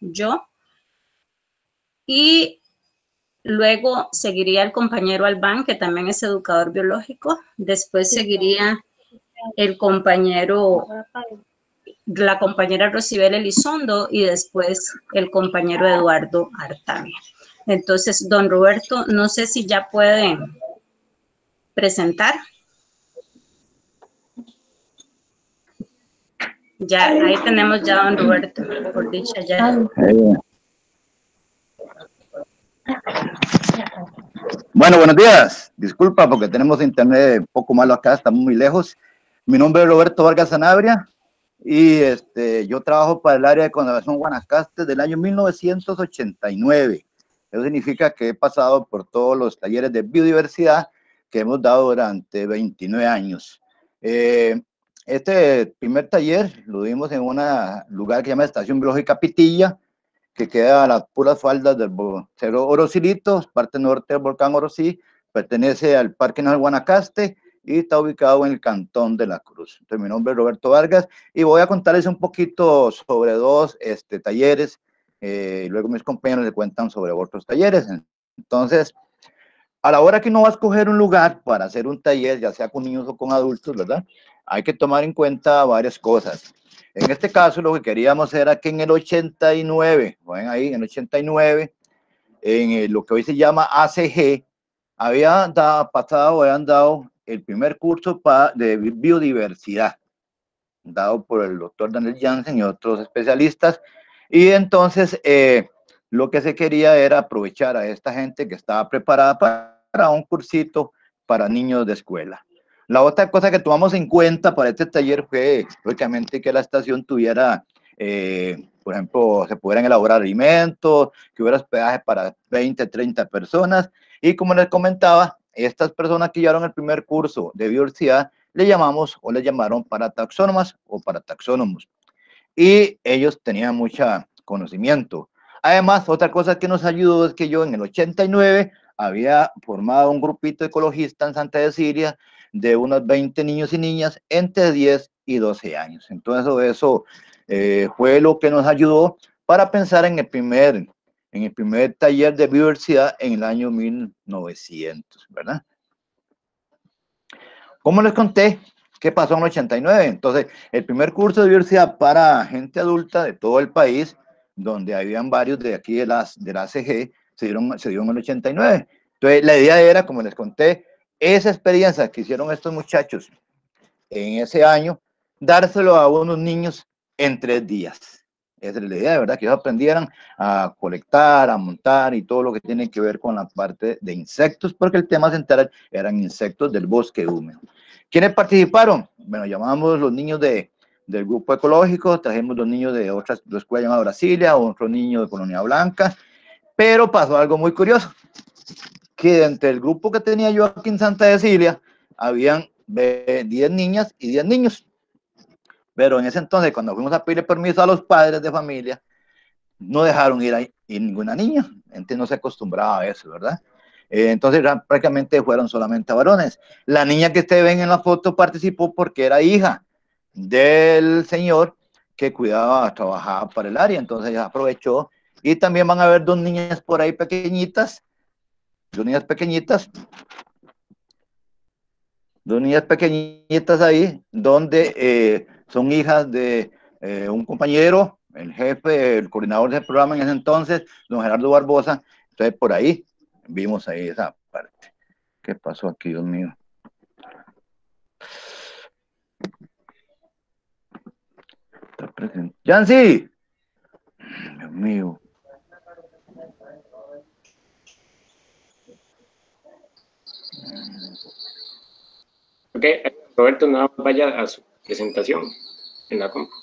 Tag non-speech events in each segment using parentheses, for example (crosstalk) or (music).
yo. Y luego seguiría el compañero Albán, que también es educador biológico. Después seguiría el compañero, la compañera Rosibel Elizondo y después el compañero Eduardo Artavia. Entonces, don Roberto, no sé si ya puede presentar. Ya, ahí tenemos ya a don Roberto, por dicha ya. Bueno, buenos días. Disculpa porque tenemos internet un poco malo acá, estamos muy lejos. Mi nombre es Roberto Vargas Sanabria y este, yo trabajo para el área de conservación Guanacaste del año 1989. Eso significa que he pasado por todos los talleres de biodiversidad que hemos dado durante 29 años. Eh, este primer taller lo dimos en un lugar que se llama Estación Biológica Pitilla, que queda a las puras faldas del Cerro Orocilito, parte norte del volcán Orosí, pertenece al Parque Nacional Guanacaste y está ubicado en el Cantón de la Cruz. Entonces, mi nombre es Roberto Vargas y voy a contarles un poquito sobre dos este, talleres eh, y luego mis compañeros le cuentan sobre otros talleres. Entonces, a la hora que uno va a escoger un lugar para hacer un taller, ya sea con niños o con adultos, ¿verdad? hay que tomar en cuenta varias cosas. En este caso, lo que queríamos era que en el 89, ven ahí, en el 89, en lo que hoy se llama ACG, había dado, pasado, habían dado el primer curso de biodiversidad, dado por el doctor Daniel Jansen y otros especialistas. Y entonces, eh, lo que se quería era aprovechar a esta gente que estaba preparada para un cursito para niños de escuela. La otra cosa que tomamos en cuenta para este taller fue, lógicamente, que la estación tuviera, eh, por ejemplo, se pudieran elaborar alimentos, que hubiera hospedaje para 20, 30 personas. Y como les comentaba, estas personas que llevaron el primer curso de biodiversidad, le llamamos o le llamaron para taxónomas o para taxónomos. Y ellos tenían mucho conocimiento. Además, otra cosa que nos ayudó es que yo en el 89 había formado un grupito ecologista en Santa Cecilia de unos 20 niños y niñas entre 10 y 12 años. Entonces eso eh, fue lo que nos ayudó para pensar en el primer, en el primer taller de biodiversidad en el año 1900, ¿verdad? Como les conté, ¿qué pasó en el 89? Entonces, el primer curso de biodiversidad para gente adulta de todo el país, donde habían varios de aquí de, las, de la ACG, se, dieron, se dio en el 89. Entonces, la idea era, como les conté, esa experiencia que hicieron estos muchachos en ese año, dárselo a unos niños en tres días. Esa es la idea, de verdad, que ellos aprendieran a colectar, a montar y todo lo que tiene que ver con la parte de insectos, porque el tema central eran insectos del bosque húmedo. ¿Quiénes participaron? Bueno, llamamos los niños de, del grupo ecológico, trajimos los niños de otras de escuela llamada Brasilia, otro niño de Colonia Blanca, pero pasó algo muy curioso que entre el grupo que tenía yo aquí en Santa Cecilia, habían 10 niñas y 10 niños. Pero en ese entonces, cuando fuimos a pedirle permiso a los padres de familia, no dejaron ir ahí ninguna niña. Entonces no se acostumbraba a eso, ¿verdad? Eh, entonces prácticamente fueron solamente varones. La niña que ustedes ven en la foto participó porque era hija del señor que cuidaba, trabajaba para el área, entonces aprovechó. Y también van a ver dos niñas por ahí pequeñitas dos niñas pequeñitas, dos niñas pequeñitas ahí, donde eh, son hijas de eh, un compañero, el jefe, el coordinador del programa en ese entonces, don Gerardo Barbosa. Entonces, por ahí vimos ahí esa parte. ¿Qué pasó aquí, Dios mío? Está presente. ¡Yancy! Dios mío. Ok, Roberto, no vaya a su presentación en la compu.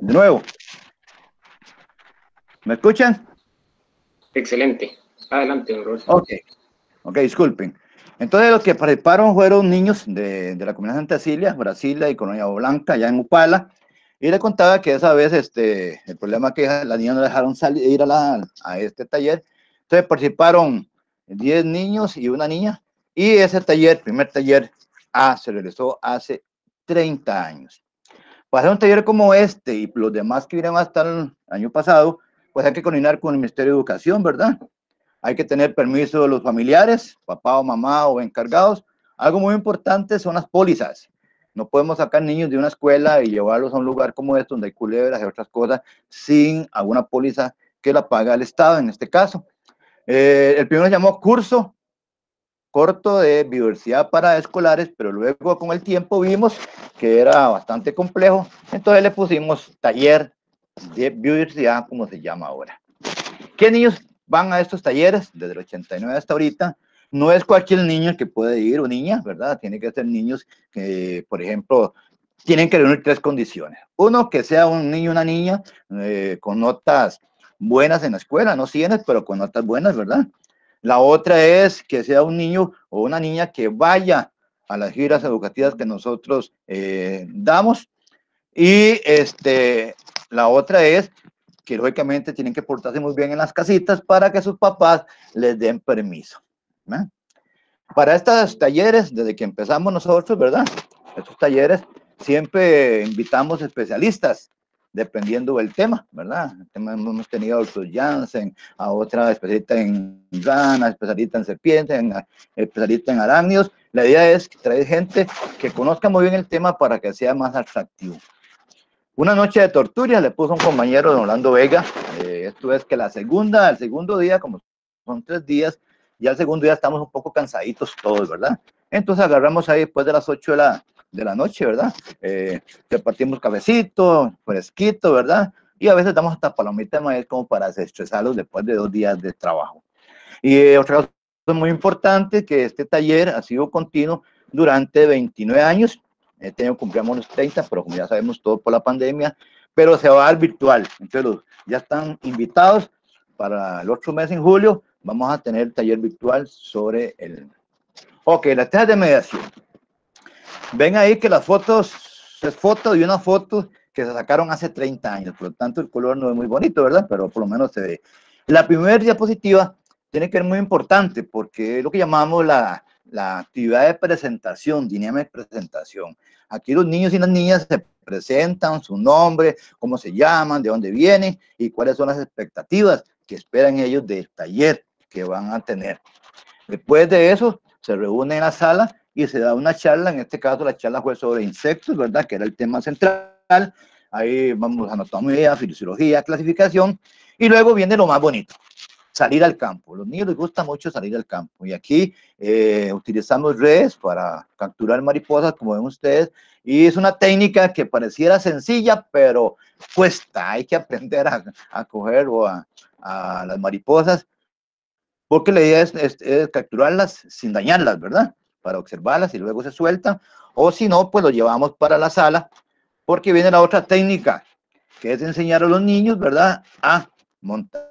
De nuevo. ¿Me escuchan? Excelente. Adelante, don Ok. Ok, disculpen. Entonces los que participaron fueron niños de, de la comunidad Santa Cecilia, Brasilia y Colonia Blanca, allá en Upala, y le contaba que esa vez este, el problema que la niña no dejaron salir, ir a, la, a este taller, entonces participaron 10 niños y una niña, y ese taller, primer taller A, se realizó hace 30 años. Para hacer un taller como este y los demás que vinieron hasta el año pasado, pues hay que coordinar con el Ministerio de Educación, ¿verdad? Hay que tener permiso de los familiares, papá o mamá o encargados. Algo muy importante son las pólizas. No podemos sacar niños de una escuela y llevarlos a un lugar como este, donde hay culebras y otras cosas, sin alguna póliza que la paga el Estado, en este caso. Eh, el primero llamó curso corto de biodiversidad para escolares, pero luego con el tiempo vimos que era bastante complejo, entonces le pusimos taller de biodiversidad, como se llama ahora. ¿Qué niños van a estos talleres desde el 89 hasta ahorita? No es cualquier niño que puede ir o niña, ¿verdad? Tiene que ser niños que, por ejemplo, tienen que reunir tres condiciones. Uno, que sea un niño o una niña eh, con notas buenas en la escuela, no cienes, pero con notas buenas, ¿verdad? La otra es que sea un niño o una niña que vaya a las giras educativas que nosotros eh, damos. Y este, la otra es que lógicamente tienen que portarse muy bien en las casitas para que sus papás les den permiso. Para estos talleres, desde que empezamos nosotros, ¿verdad? Estos talleres siempre invitamos especialistas dependiendo del tema, ¿verdad? hemos tenido a otros Janssen, a otra especialista en ganas, especialista en serpientes, en, especialista en arácnidos. La idea es traer gente que conozca muy bien el tema para que sea más atractivo. Una noche de tortura le puso un compañero de Orlando Vega. Eh, esto es que la segunda, el segundo día, como son tres días, ya el segundo día estamos un poco cansaditos todos, ¿verdad? Entonces agarramos ahí después de las 8 de la, de la noche, ¿verdad? Eh, repartimos cafecito, fresquito, ¿verdad? Y a veces damos hasta palomita de maíz como para desestresarlos después de dos días de trabajo. Y eh, otra cosa muy importante, que este taller ha sido continuo durante 29 años. Este año cumplimos los 30, pero como ya sabemos, todo por la pandemia, pero se va al virtual. Entonces, ya están invitados para el otro mes en julio. Vamos a tener taller virtual sobre el... Ok, las tejas de mediación. Ven ahí que las fotos es foto y una foto que se sacaron hace 30 años, por lo tanto el color no es muy bonito, ¿verdad? Pero por lo menos se ve. La primera diapositiva tiene que ser muy importante porque es lo que llamamos la, la actividad de presentación, dinámica de presentación. Aquí los niños y las niñas se presentan su nombre, cómo se llaman, de dónde vienen y cuáles son las expectativas que esperan ellos del taller que van a tener. Después de eso, se reúnen en la sala y se da una charla, en este caso la charla fue sobre insectos, ¿verdad? Que era el tema central. Ahí vamos anatomía, fisiología, clasificación, y luego viene lo más bonito, salir al campo. Los niños les gusta mucho salir al campo y aquí eh, utilizamos redes para capturar mariposas, como ven ustedes, y es una técnica que pareciera sencilla, pero cuesta, hay que aprender a, a coger o a, a, las mariposas, porque la idea es, es capturarlas sin dañarlas, ¿verdad? Para observarlas y luego se suelta, o si no, pues lo llevamos para la sala, porque viene la otra técnica, que es enseñar a los niños, ¿verdad?, a montar.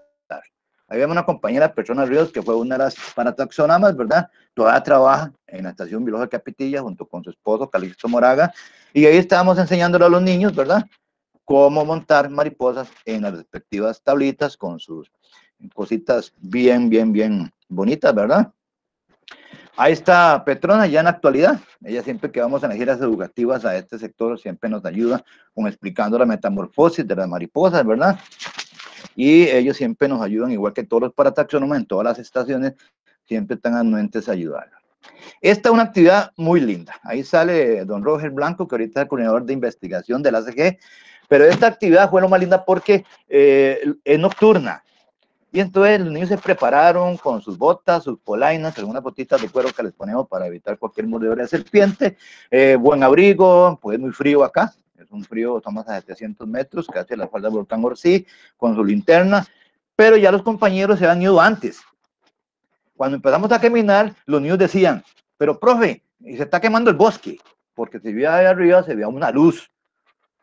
Ahí vemos una compañera, Petrona Ríos, que fue una de las parataxonamas, ¿verdad? Todavía trabaja en la Estación Biológica Capitilla junto con su esposo, Calixto Moraga, y ahí estábamos enseñándole a los niños, ¿verdad? Cómo montar mariposas en las respectivas tablitas con sus cositas bien, bien, bien bonitas, ¿verdad? Ahí está Petrona ya en actualidad. Ella siempre que vamos a las giras educativas a este sector siempre nos ayuda con explicando la metamorfosis de las mariposas, ¿verdad? Y ellos siempre nos ayudan, igual que todos los parataxónomos en todas las estaciones, siempre están anuentes a ayudar. Esta es una actividad muy linda. Ahí sale don Roger Blanco, que ahorita es el coordinador de investigación de la ACG, pero esta actividad fue lo más linda porque eh, es nocturna. Y entonces los niños se prepararon con sus botas, sus polainas, algunas botitas de cuero que les ponemos para evitar cualquier mordedura de serpiente, eh, buen abrigo, pues es muy frío acá, es un frío, estamos a 700 metros, casi a la falda del volcán Orsí, con su linterna, pero ya los compañeros se han ido antes. Cuando empezamos a caminar, los niños decían, pero profe, se está quemando el bosque, porque se veía ahí arriba, se veía una luz.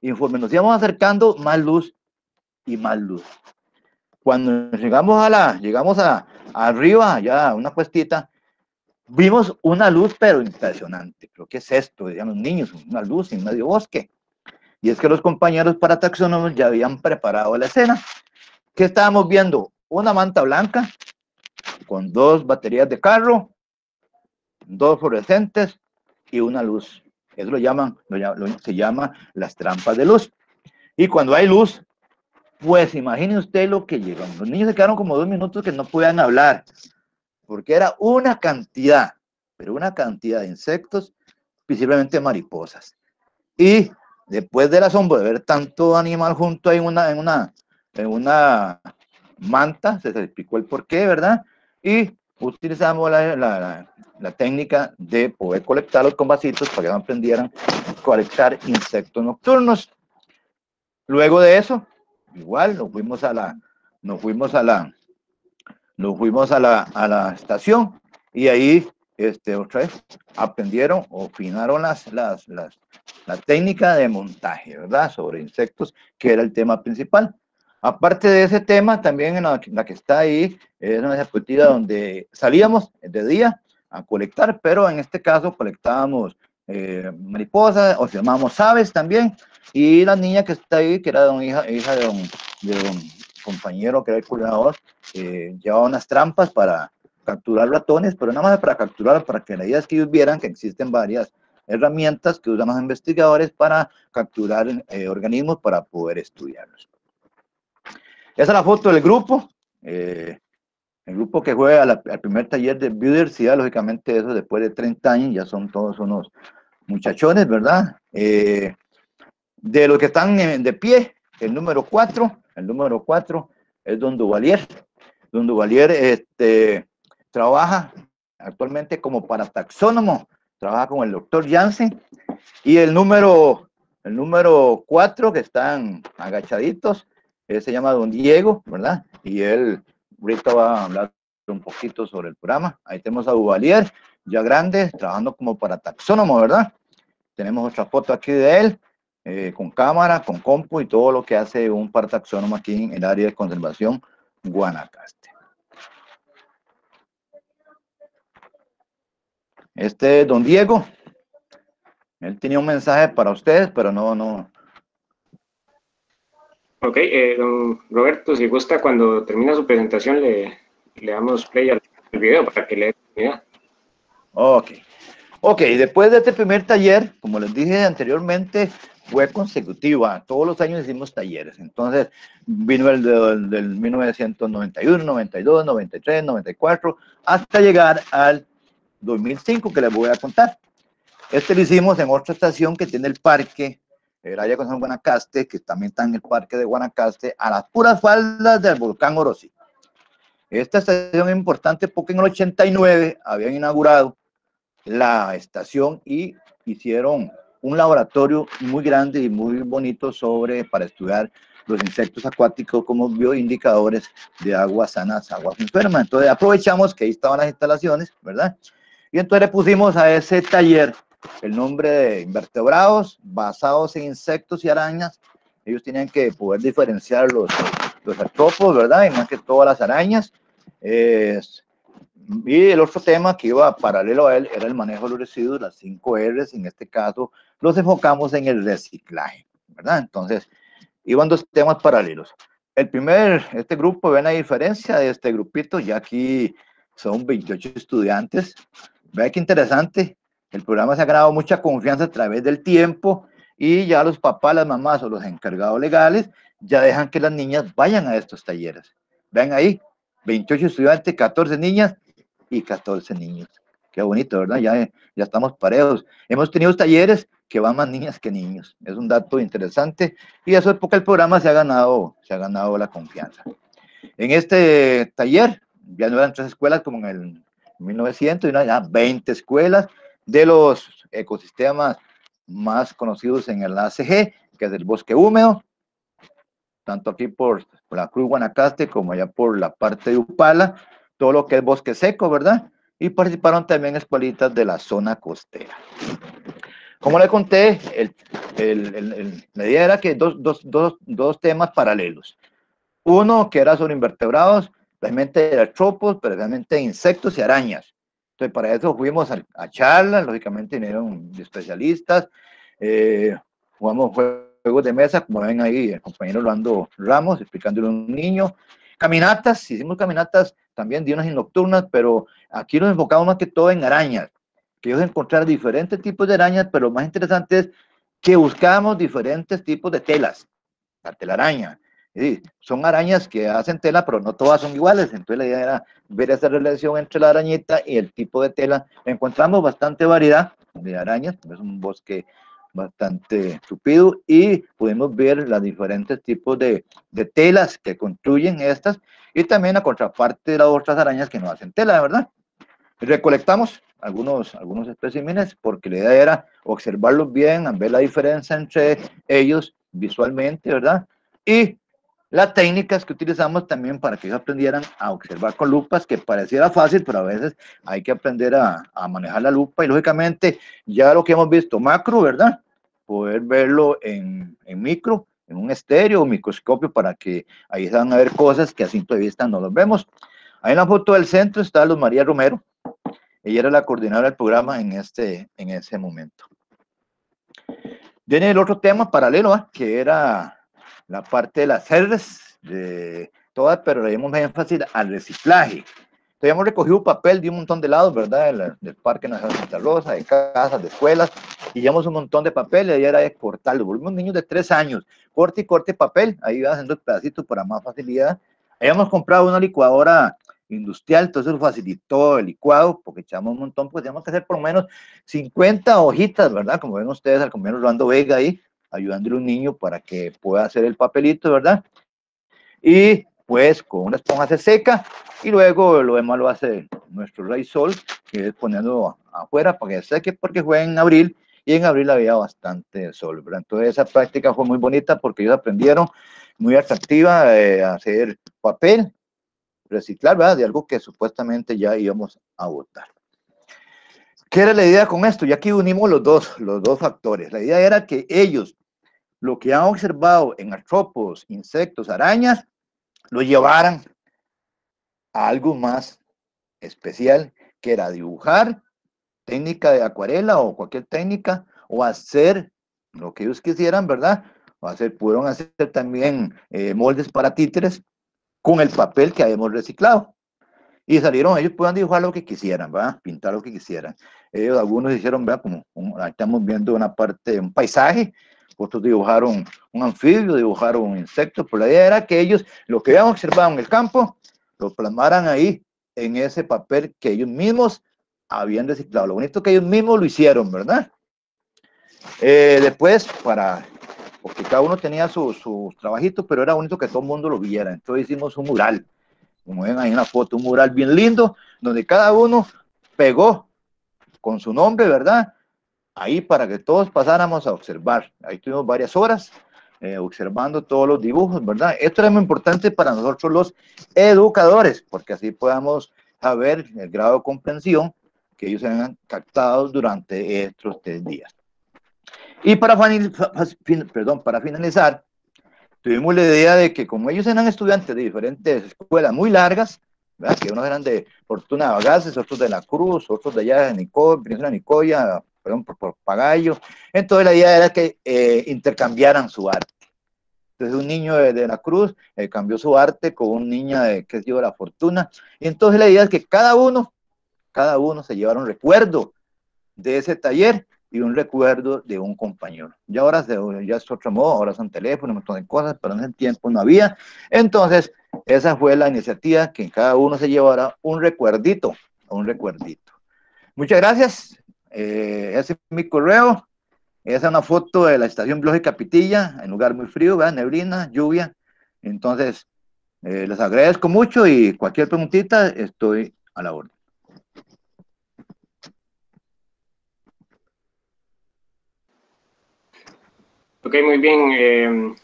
Y conforme nos íbamos acercando, más luz y más luz. Cuando llegamos a la, llegamos a, arriba, ya una cuestita, vimos una luz, pero impresionante. Creo que es esto, digamos, niños, una luz en medio bosque. Y es que los compañeros para taxónomos ya habían preparado la escena. ¿Qué estábamos viendo? Una manta blanca con dos baterías de carro, dos fluorescentes y una luz. Eso lo llaman, lo, se llama las trampas de luz. Y cuando hay luz, pues imagine usted lo que llegan. Los niños se quedaron como dos minutos que no podían hablar, porque era una cantidad, pero una cantidad de insectos, principalmente mariposas. Y después del asombro de ver tanto animal junto en una, en una, en una manta, se, explicó el porqué, ¿verdad? Y utilizamos la, la, la, técnica de poder colectarlos con vasitos para que no aprendieran a colectar insectos nocturnos. Luego de eso, igual nos fuimos a la, nos fuimos a la, nos fuimos a la, a la estación y ahí, este, otra vez, aprendieron o afinaron las, las, las, la técnica de montaje, ¿verdad? Sobre insectos, que era el tema principal. Aparte de ese tema, también en la, que está ahí, es una diapositiva donde salíamos de día a colectar, pero en este caso colectábamos eh, mariposas, o llamamos aves también, y la niña que está ahí, que era hija, hija de, un, de un compañero que era el curador, eh, llevaba unas trampas para capturar ratones, pero nada más para capturar, para que la idea es que ellos vieran que existen varias herramientas que usan los investigadores para capturar eh, organismos para poder estudiarlos. Esa es la foto del grupo. Eh, el grupo que juega al, primer taller de biodiversidad, lógicamente eso después de 30 años, ya son todos unos muchachones, ¿verdad? Eh, de los que están de pie, el número 4, el número 4 es Don Duvalier. Don Duvalier este, trabaja actualmente como parataxónomo, trabaja con el doctor Jansen. Y el número, el número 4, que están agachaditos, él se llama Don Diego, ¿verdad? Y él ahorita va a hablar un poquito sobre el programa. Ahí tenemos a Duvalier, ya grande, trabajando como para taxónomo, ¿verdad? Tenemos otra foto aquí de él, eh, con cámara, con compu y todo lo que hace un parataxónomo aquí en el área de conservación Guanacaste. Este es don Diego. Él tenía un mensaje para ustedes, pero no, no, Ok, eh, don Roberto, si gusta, cuando termina su presentación le, le damos play al video para que le dé Ok. Ok, después de este primer taller, como les dije anteriormente, fue consecutiva. Todos los años hicimos talleres. Entonces, vino el del 1991, 92, 93, 94, hasta llegar al 2005, que les voy a contar. Este lo hicimos en otra estación que tiene el parque el área con Guanacaste, que también está en el parque de Guanacaste, a las puras faldas del volcán Orosí. Esta estación es importante porque en el 89 habían inaugurado la estación y hicieron un laboratorio muy grande y muy bonito sobre, para estudiar los insectos acuáticos como bioindicadores de aguas sanas, aguas enfermas. Entonces aprovechamos que ahí estaban las instalaciones, ¿verdad? Y entonces le pusimos a ese taller el nombre de invertebrados basados en insectos y arañas. Ellos tenían que poder diferenciar los, los artrópodos, ¿verdad? Y más que todas las arañas. y el otro tema que iba paralelo a él era el manejo de los residuos, las 5 R's, en este caso los enfocamos en el reciclaje, ¿verdad? Entonces, iban dos temas paralelos. El primer, este grupo, ven la diferencia de este grupito, ya aquí son 28 estudiantes. Vean qué interesante, el programa se ha ganado mucha confianza a través del tiempo y ya los papás, las mamás o los encargados legales ya dejan que las niñas vayan a estos talleres. Vean ahí, 28 estudiantes, 14 niñas y 14 niños. Qué bonito, ¿verdad? Ya, ya estamos parejos. Hemos tenido talleres que van más niñas que niños. Es un dato interesante y eso es porque el programa se ha ganado, se ha ganado la confianza. En este taller ya no eran tres escuelas como en el 1900, ya 20 escuelas de los ecosistemas más conocidos en el ACG, que es el bosque húmedo, tanto aquí por, la Cruz Guanacaste como allá por la parte de Upala, todo lo que es bosque seco, ¿verdad? Y participaron también escuelitas de la zona costera. Como le conté, el, el, la idea era que dos, dos, dos, dos, temas paralelos. Uno que era sobre invertebrados, realmente artrópodos, pero realmente insectos y arañas. Entonces, para eso fuimos a, charlas, lógicamente vinieron especialistas, eh, jugamos juegos de mesa, como ven ahí el compañero Orlando Ramos explicándole a un niño, caminatas, hicimos caminatas también diurnas y nocturnas, pero aquí nos enfocamos más que todo en arañas, que ellos encontrar diferentes tipos de arañas, pero lo más interesante es que buscamos diferentes tipos de telas, la telaraña, Sí, son arañas que hacen tela, pero no todas son iguales. Entonces la idea era ver esa relación entre la arañita y el tipo de tela. Encontramos bastante variedad de arañas, es un bosque bastante tupido y pudimos ver los diferentes tipos de, de, telas que construyen estas y también la contraparte de las otras arañas que no hacen tela, ¿verdad? Recolectamos algunos, algunos especímenes porque la idea era observarlos bien, ver la diferencia entre ellos visualmente, ¿verdad? Y las técnicas que utilizamos también para que ellos aprendieran a observar con lupas, que pareciera fácil, pero a veces hay que aprender a, a, manejar la lupa y lógicamente ya lo que hemos visto macro, ¿verdad? Poder verlo en, en micro, en un estéreo o microscopio para que ahí se van a ver cosas que a simple vista no los vemos. Ahí en la foto del centro está Luz María Romero. Ella era la coordinadora del programa en, este, en ese momento. Viene el otro tema paralelo, ¿eh? que era la parte de las redes, de todas, pero le dimos énfasis al reciclaje. Entonces hemos recogido papel de un montón de lados, ¿verdad? Del, Parque Nacional Santa Rosa, de casas, de escuelas, y llevamos un montón de papel, y ahí era exportarlo. Volvimos niños de tres años, corte y corte papel, ahí iba haciendo pedacitos para más facilidad. Habíamos comprado una licuadora industrial, entonces lo facilitó el licuado, porque echamos un montón, pues teníamos que hacer por lo menos 50 hojitas, ¿verdad? Como ven ustedes, al compañero Rolando Vega ahí, ayudándole a un niño para que pueda hacer el papelito, ¿verdad? Y pues con una esponja se seca y luego lo demás lo hace nuestro rey sol, que es poniendo afuera para que seque porque fue en abril y en abril había bastante sol, ¿verdad? Entonces esa práctica fue muy bonita porque ellos aprendieron muy atractiva eh, a hacer papel, reciclar, ¿verdad? De algo que supuestamente ya íbamos a votar. ¿Qué era la idea con esto? Y aquí unimos los dos, los dos factores. La idea era que ellos lo que han observado en artrópodos, insectos, arañas, lo llevaran a algo más especial, que era dibujar, técnica de acuarela o cualquier técnica, o hacer lo que ellos quisieran, ¿verdad? O hacer, pudieron hacer también eh, moldes para títeres con el papel que habíamos reciclado. Y salieron, ellos puedan dibujar lo que quisieran, ¿verdad? Pintar lo que quisieran. Ellos, algunos hicieron, ¿verdad? Como, estamos viendo una parte, un paisaje, otros dibujaron un anfibio, dibujaron un insecto, pero la idea era que ellos lo que habían observado en el campo lo plasmaran ahí en ese papel que ellos mismos habían reciclado. Lo bonito es que ellos mismos lo hicieron, ¿verdad? Eh, después, para, porque cada uno tenía sus su trabajitos, pero era bonito que todo el mundo lo viera. Entonces hicimos un mural, como ven ahí en la foto, un mural bien lindo, donde cada uno pegó con su nombre, ¿verdad? Ahí para que todos pasáramos a observar. Ahí tuvimos varias horas eh, observando todos los dibujos, ¿verdad? Esto era muy importante para nosotros los educadores, porque así podamos saber el grado de comprensión que ellos han captado durante estos tres días. Y para, perdón, para finalizar, tuvimos la idea de que como ellos eran estudiantes de diferentes escuelas muy largas, ¿verdad? que unos eran de Fortuna Bagaces, otros de La Cruz, otros de allá de Nicoya, Nicoya perdón, por, por Pagallo. Entonces la idea era que eh, intercambiaran su arte. Entonces un niño de, la Cruz eh, cambió su arte con un niño de, que es de la Fortuna. Y entonces la idea es que cada uno, cada uno se llevara un recuerdo de ese taller y un recuerdo de un compañero. Y ahora ya es otro modo, ahora son teléfonos, un montón de cosas, pero en ese tiempo no había. Entonces, esa fue la iniciativa, que cada uno se llevara un recuerdito, un recuerdito. Muchas gracias. Eh, ese es mi correo. Esa es una foto de la estación biológica Pitilla, en lugar muy frío, ¿verdad? neblina, lluvia. Entonces, eh, les agradezco mucho y cualquier preguntita estoy a la orden. Ok, muy bien.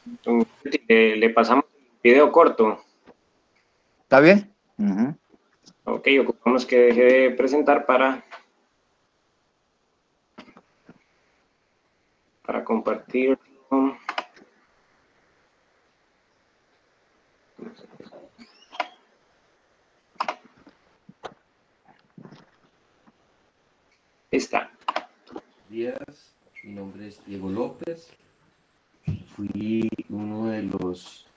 Eh, le, pasamos el video corto. ¿Está bien? Ok, ocupamos que deje de presentar para para compartir. días. Mi nombre es Diego López. Fui uno de los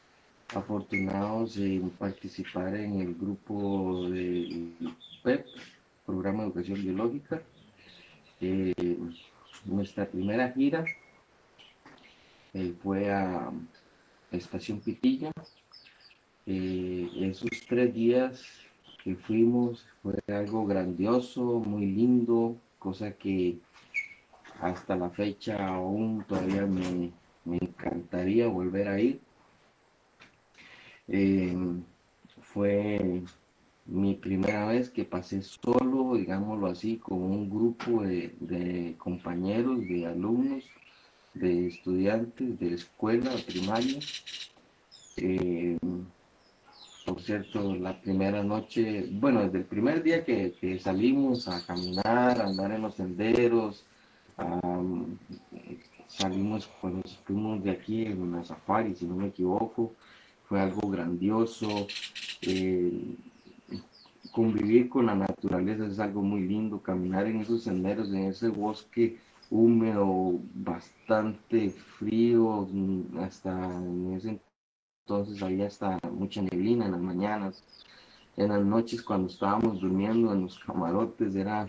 afortunados en participar en el grupo de PEP, Programa de Educación Biológica. Eh, nuestra primera gira eh, fue a Estación Pitilla. Eh, esos tres días que fuimos fue algo grandioso, muy lindo, cosa que hasta la fecha aún todavía me, encantaría volver a ir. Eh, fue mi primera vez que pasé solo, digámoslo así, con un grupo de, compañeros, de alumnos, de estudiantes de escuela primaria. Eh, por cierto, la primera noche, bueno, desde el primer día que, salimos a caminar, a andar en los senderos, salimos, pues fuimos de aquí en una safari, si no me equivoco, fue algo grandioso. Eh, convivir con la naturaleza es algo muy lindo, caminar en esos senderos, en ese bosque húmedo, bastante frío, hasta en ese entonces había hasta mucha neblina en las mañanas, en las noches cuando estábamos durmiendo en los camarotes era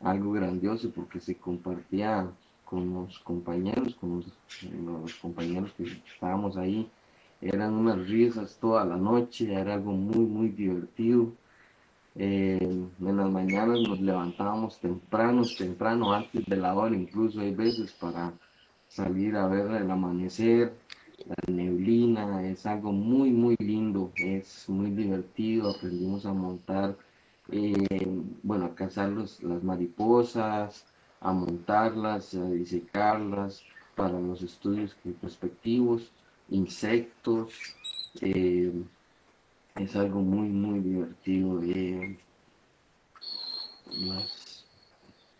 algo grandioso porque se compartía con los compañeros, con los, compañeros que estábamos ahí, eran unas risas toda la noche, era algo muy, muy divertido. Eh, en las mañanas nos levantábamos temprano, temprano, antes de la hora, incluso hay veces para salir a ver el amanecer, la neblina, es algo muy, muy lindo, es muy divertido, aprendimos a montar, eh, bueno, a cazar las mariposas, a montarlas, a disecarlas para los estudios respectivos, insectos, eh, es algo muy, muy divertido. Eh,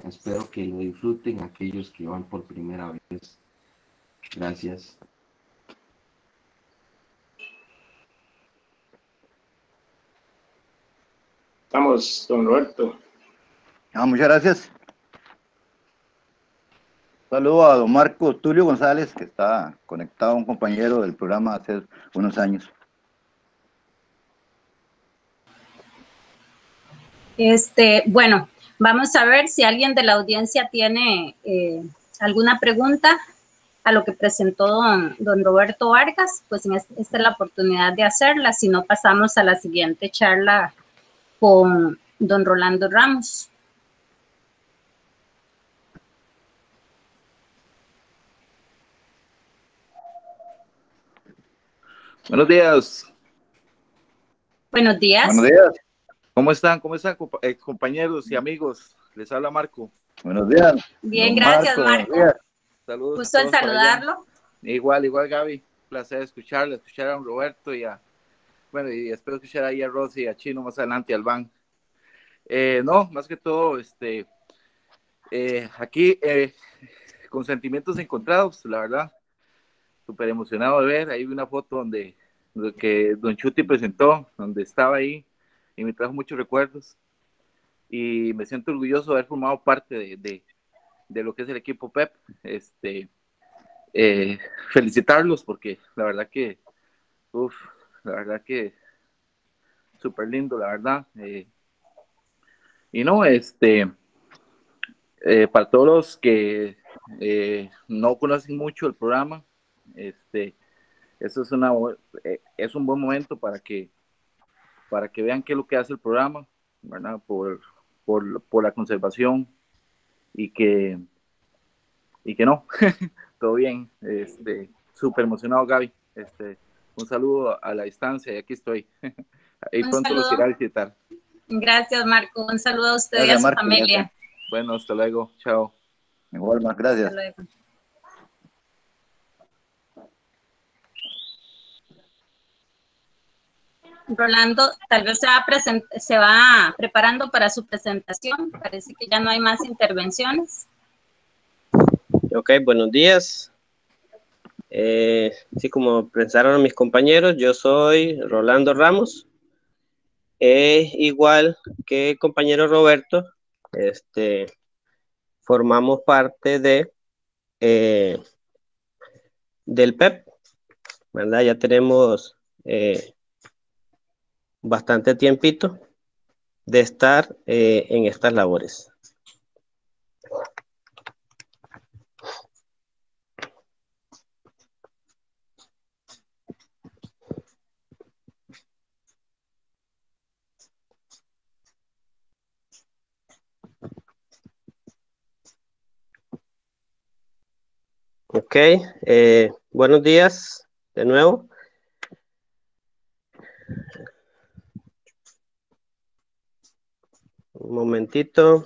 espero que lo disfruten aquellos que van por primera vez. Gracias. Estamos, don Roberto. Ah, muchas gracias. Saludo a don Marco Tulio González, que está conectado a un compañero del programa hace unos años. Este, bueno, vamos a ver si alguien de la audiencia tiene eh, alguna pregunta a lo que presentó don, don Roberto Vargas, pues esta es la oportunidad de hacerla, si no pasamos a la siguiente charla con don Rolando Ramos. Buenos días. Buenos días. Buenos días. ¿Cómo están? ¿Cómo están, eh, compañeros y amigos? Les habla Marco. Buenos días. Bien, gracias, Marco. Saludos. Gusto en saludarlo. Igual, igual, Gaby. Placer escucharle, escuchar a Roberto y a bueno, y espero escuchar ahí a Rosy y a Chino más adelante, al Van. Eh, no, más que todo, este, eh, aquí eh, con sentimientos encontrados, la verdad, súper emocionado de ver, ahí vi una foto donde, que Don Chuti presentó, donde estaba ahí, y me trajo muchos recuerdos, y me siento orgulloso de haber formado parte de, de, lo que es el equipo PEP, este, felicitarlos, porque la verdad que, uff, la verdad que súper lindo, la verdad. Eh, y no, este, eh, para todos los que eh, no conocen mucho el programa, este, eso es, una, es un buen momento para que, para que vean qué es lo que hace el programa, ¿verdad? Por, por, por la conservación y que, y que no, (laughs) todo bien, este, súper emocionado Gaby, este, un saludo a la distancia y aquí estoy. (laughs) Ahí pronto los iré a visitar. Gracias, Marco. Un saludo a usted y a su familia. Bueno, hasta luego. Chao. Igual, más gracias. Rolando, tal vez se va, preparando para su presentación. Parece que ya no hay más intervenciones. Ok, buenos días. Eh, así como pensaron mis compañeros, yo soy Rolando Ramos. igual que compañero Roberto, este, formamos parte de eh, del PEP, ¿verdad? Ya tenemos eh, bastante tiempito de estar eh, en estas labores. Ok, eh, buenos días de nuevo. Un momentito.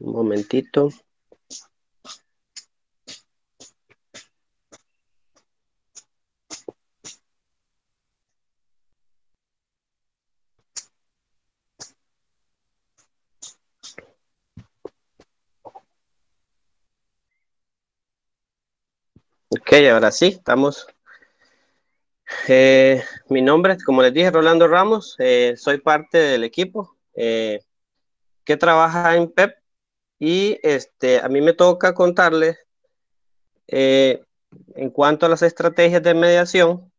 Un momentito. Ok, ahora sí, estamos. Eh, mi nombre, como les dije, Rolando Ramos, eh, soy parte del equipo eh, que trabaja en PEP y este, a mí me toca contarles en cuanto a las estrategias de mediación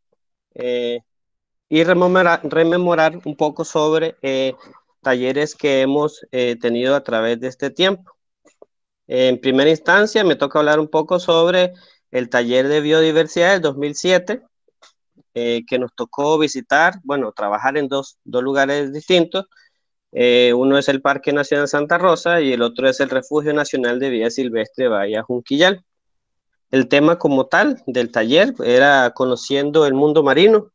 y rememorar, rememorar, un poco sobre talleres que hemos tenido a través de este tiempo. En primera instancia, me toca hablar un poco sobre el taller de biodiversidad del 2007, eh, que nos tocó visitar, bueno, trabajar en dos, lugares distintos. Eh, uno es el Parque Nacional Santa Rosa y el otro es el Refugio Nacional de Vida Silvestre Bahía Junquillal. El tema como tal del taller era conociendo el mundo marino.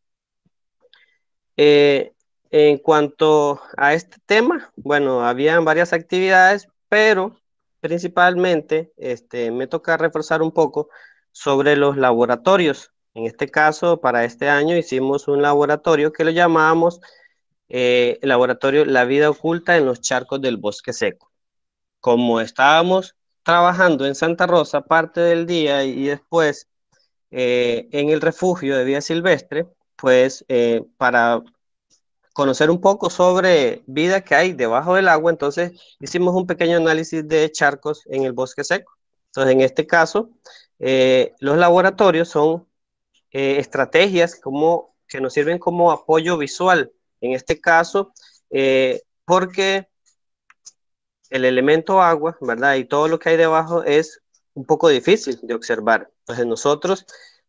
Eh, en cuanto a este tema, bueno, habían varias actividades, pero principalmente este, me toca reforzar un poco sobre los laboratorios. En este caso, para este año hicimos un laboratorio que lo llamábamos eh, laboratorio La vida oculta en los charcos del bosque seco. Como estábamos trabajando en Santa Rosa parte del día y después eh, en el refugio de vida silvestre, pues eh, para conocer un poco sobre vida que hay debajo del agua, entonces hicimos un pequeño análisis de charcos en el bosque seco. Entonces, en este caso, eh, los laboratorios son eh, estrategias que nos sirven como apoyo visual. En este caso, eh, porque el elemento agua, ¿verdad? Y todo lo que hay debajo es un poco difícil de observar. Entonces nosotros